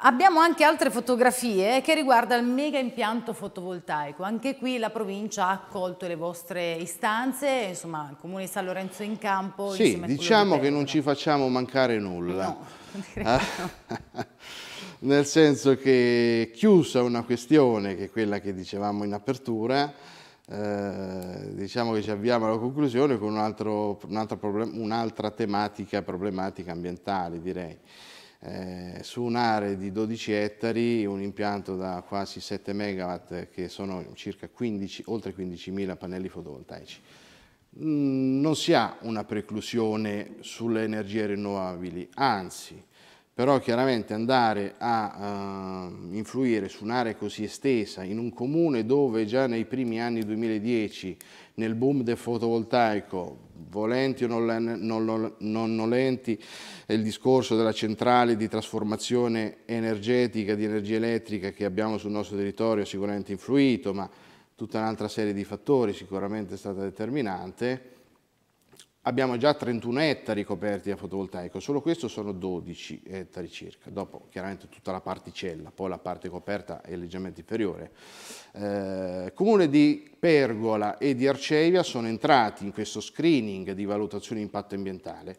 Abbiamo anche altre fotografie che riguardano il mega impianto fotovoltaico. Anche qui la provincia ha accolto le vostre istanze, insomma il Comune di San Lorenzo in campo. Sì, diciamo che non ci facciamo mancare nulla. No, direi no. nel senso che chiusa una questione, che è quella che dicevamo in apertura, eh, diciamo che ci avviamo alla conclusione con un'altra un un tematica, problematica ambientale direi. Eh, su un'area di 12 ettari un impianto da quasi 7 megawatt che sono circa 15, oltre 15.000 pannelli fotovoltaici. Mm, non si ha una preclusione sulle energie rinnovabili, anzi però chiaramente andare a uh, influire su un'area così estesa in un comune dove già nei primi anni 2010 nel boom del fotovoltaico volenti o non, non, non il discorso della centrale di trasformazione energetica di energia elettrica che abbiamo sul nostro territorio sicuramente influito ma tutta un'altra serie di fattori sicuramente è stata determinante Abbiamo già 31 ettari coperti da fotovoltaico, solo questo sono 12 ettari circa, dopo chiaramente tutta la particella, poi la parte coperta è leggermente inferiore. Eh, Comune di Pergola e di Arcevia sono entrati in questo screening di valutazione di impatto ambientale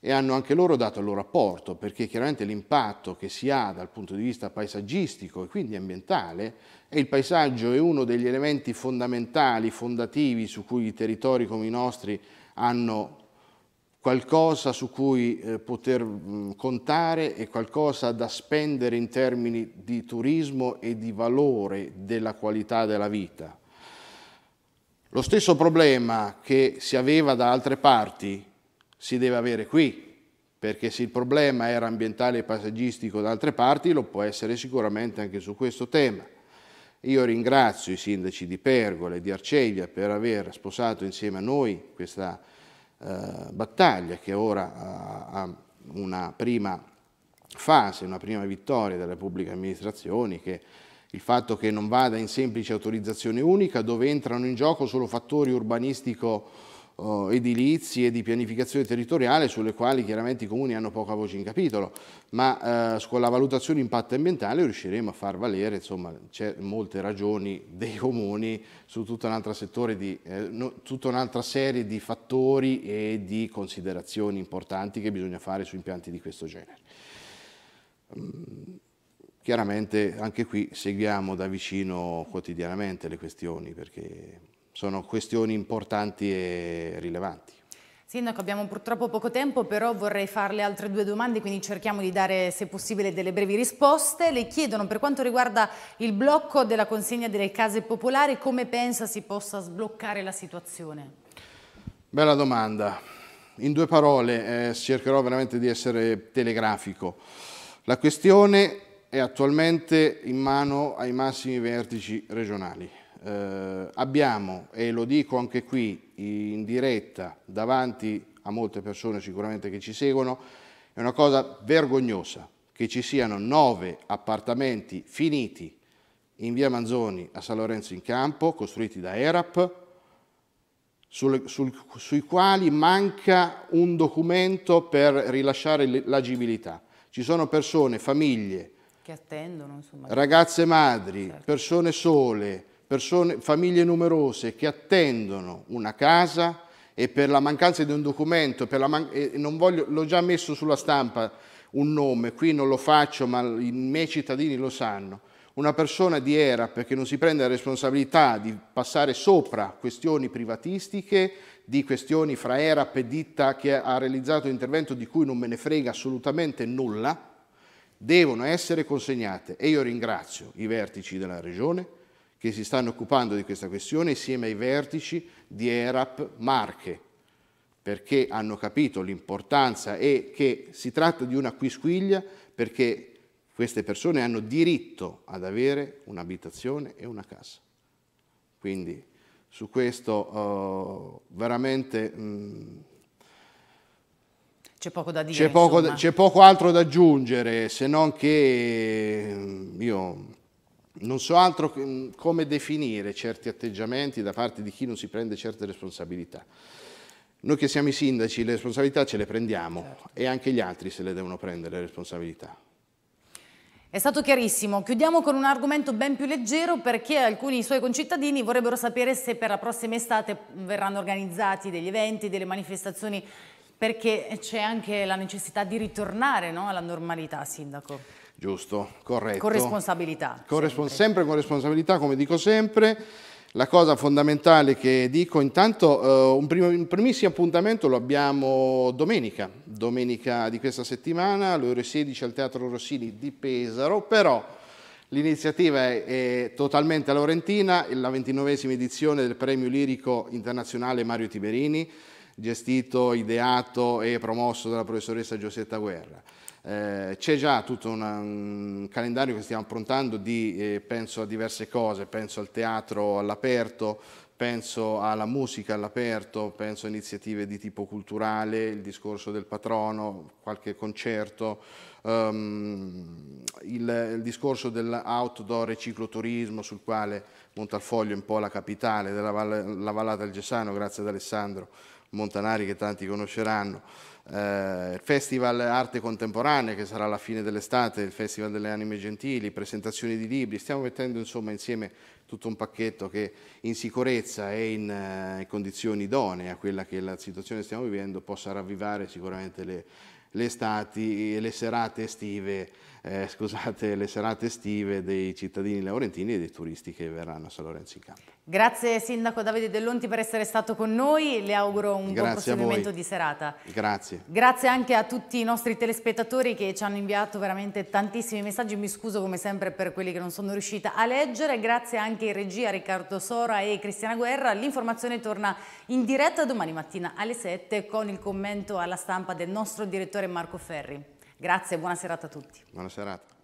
e hanno anche loro dato il loro apporto, perché chiaramente l'impatto che si ha dal punto di vista paesaggistico e quindi ambientale, e il paesaggio è uno degli elementi fondamentali, fondativi su cui i territori come i nostri hanno qualcosa su cui eh, poter mh, contare e qualcosa da spendere in termini di turismo e di valore della qualità della vita. Lo stesso problema che si aveva da altre parti si deve avere qui, perché se il problema era ambientale e paesaggistico da altre parti lo può essere sicuramente anche su questo tema. Io ringrazio i sindaci di Pergola e di Arceglia per aver sposato insieme a noi questa eh, battaglia che ora ha una prima fase, una prima vittoria delle pubbliche amministrazioni che il fatto che non vada in semplice autorizzazione unica dove entrano in gioco solo fattori urbanistico uh, edilizi e di pianificazione territoriale sulle quali chiaramente i comuni hanno poca voce in capitolo, ma uh, con la valutazione impatto ambientale riusciremo a far valere insomma, molte ragioni dei comuni su tutta un'altra, eh, no, un'altra serie di fattori e di considerazioni importanti che bisogna fare su impianti di questo genere. Um, chiaramente anche qui seguiamo da vicino quotidianamente le questioni perché sono questioni importanti e rilevanti. Sindaco, abbiamo purtroppo poco tempo, però vorrei farle altre due domande, quindi cerchiamo di dare, se possibile, delle brevi risposte. Le chiedono, per quanto riguarda il blocco della consegna delle case popolari, come pensa si possa sbloccare la situazione? Bella domanda. In due parole, eh, cercherò veramente di essere telegrafico. La questione è attualmente in mano ai massimi vertici regionali eh, abbiamo, e lo dico anche qui in diretta davanti a molte persone sicuramente che ci seguono, è una cosa vergognosa che ci siano nove appartamenti finiti in via Manzoni a San Lorenzo in Campo, costruiti da ERAP, sul, sul, sui quali manca un documento per rilasciare l'agibilità. Ci sono persone, famiglie, che attendono, insomma. ragazze madri, certo. persone sole, persone, famiglie numerose che attendono una casa e per la mancanza di un documento, l'ho già messo sulla stampa un nome, qui non lo faccio ma i miei cittadini lo sanno, una persona di ERAP che non si prende la responsabilità di passare sopra questioni privatistiche, di questioni fra ERAP e ditta che ha realizzato un intervento di cui non me ne frega assolutamente nulla, devono essere consegnate. E io ringrazio i vertici della Regione, che si stanno occupando di questa questione insieme ai vertici di ERAP Marche, perché hanno capito l'importanza e che si tratta di una quisquiglia perché queste persone hanno diritto ad avere un'abitazione e una casa. Quindi su questo uh, veramente... Mm, c'è poco da dire. C'è poco, poco, altro da aggiungere, se non che mm, io non so altro mm, come definire certi atteggiamenti da parte di chi non si prende certe responsabilità. Noi che siamo i sindaci le responsabilità ce le prendiamo certo. e anche gli altri se le devono prendere le responsabilità. È stato chiarissimo. Chiudiamo con un argomento ben più leggero perché alcuni suoi concittadini vorrebbero sapere se per la prossima estate verranno organizzati degli eventi, delle manifestazioni, perché c'è anche la necessità di ritornare no, alla normalità, Sindaco. Giusto, corretto. Con responsabilità. Con respons sempre. sempre con responsabilità, come dico sempre. La cosa fondamentale che dico, intanto uh, un, primo, un, primissimo appuntamento lo abbiamo domenica, domenica di questa settimana, alle ore 16 al Teatro Rossini di Pesaro, però l'iniziativa è, è totalmente laurentina, è la ventinovesima edizione del Premio Lirico Internazionale Mario Tiberini, gestito, ideato e promosso dalla professoressa Giosetta Guerra. Eh, c'è già tutto una, un calendario che stiamo approntando di, eh, penso a diverse cose, penso al teatro all'aperto, penso alla musica all'aperto, penso a iniziative di tipo culturale, il discorso del patrono, qualche concerto, um, il, il, discorso dell'outdoor e cicloturismo sul quale Montalfoglio è un po' la capitale della la Vallata del Gessano, grazie ad Alessandro Montanari che tanti conosceranno il Festival Arte Contemporanea che sarà alla fine dell'estate, il Festival delle Anime Gentili, presentazioni di libri, stiamo mettendo insomma insieme tutto un pacchetto che in sicurezza e in, uh, in condizioni idonee a quella che la situazione che stiamo vivendo possa ravvivare sicuramente le, le estati e le serate estive eh, scusate, le serate estive dei cittadini laurentini e dei turisti che verranno a San Lorenzo in Campo. Grazie Sindaco Davide Dell'Onti per essere stato con noi, le auguro un Grazie buon proseguimento di serata. Grazie. Grazie anche a tutti i nostri telespettatori che ci hanno inviato veramente tantissimi messaggi, mi scuso come sempre per quelli che non sono riuscita a leggere, grazie anche in regia Riccardo Sora e Cristiana Guerra, l'informazione torna in diretta domani mattina alle 7 con il commento alla stampa del nostro direttore Marco Ferri. Grazie, buona serata a tutti. Buona serata.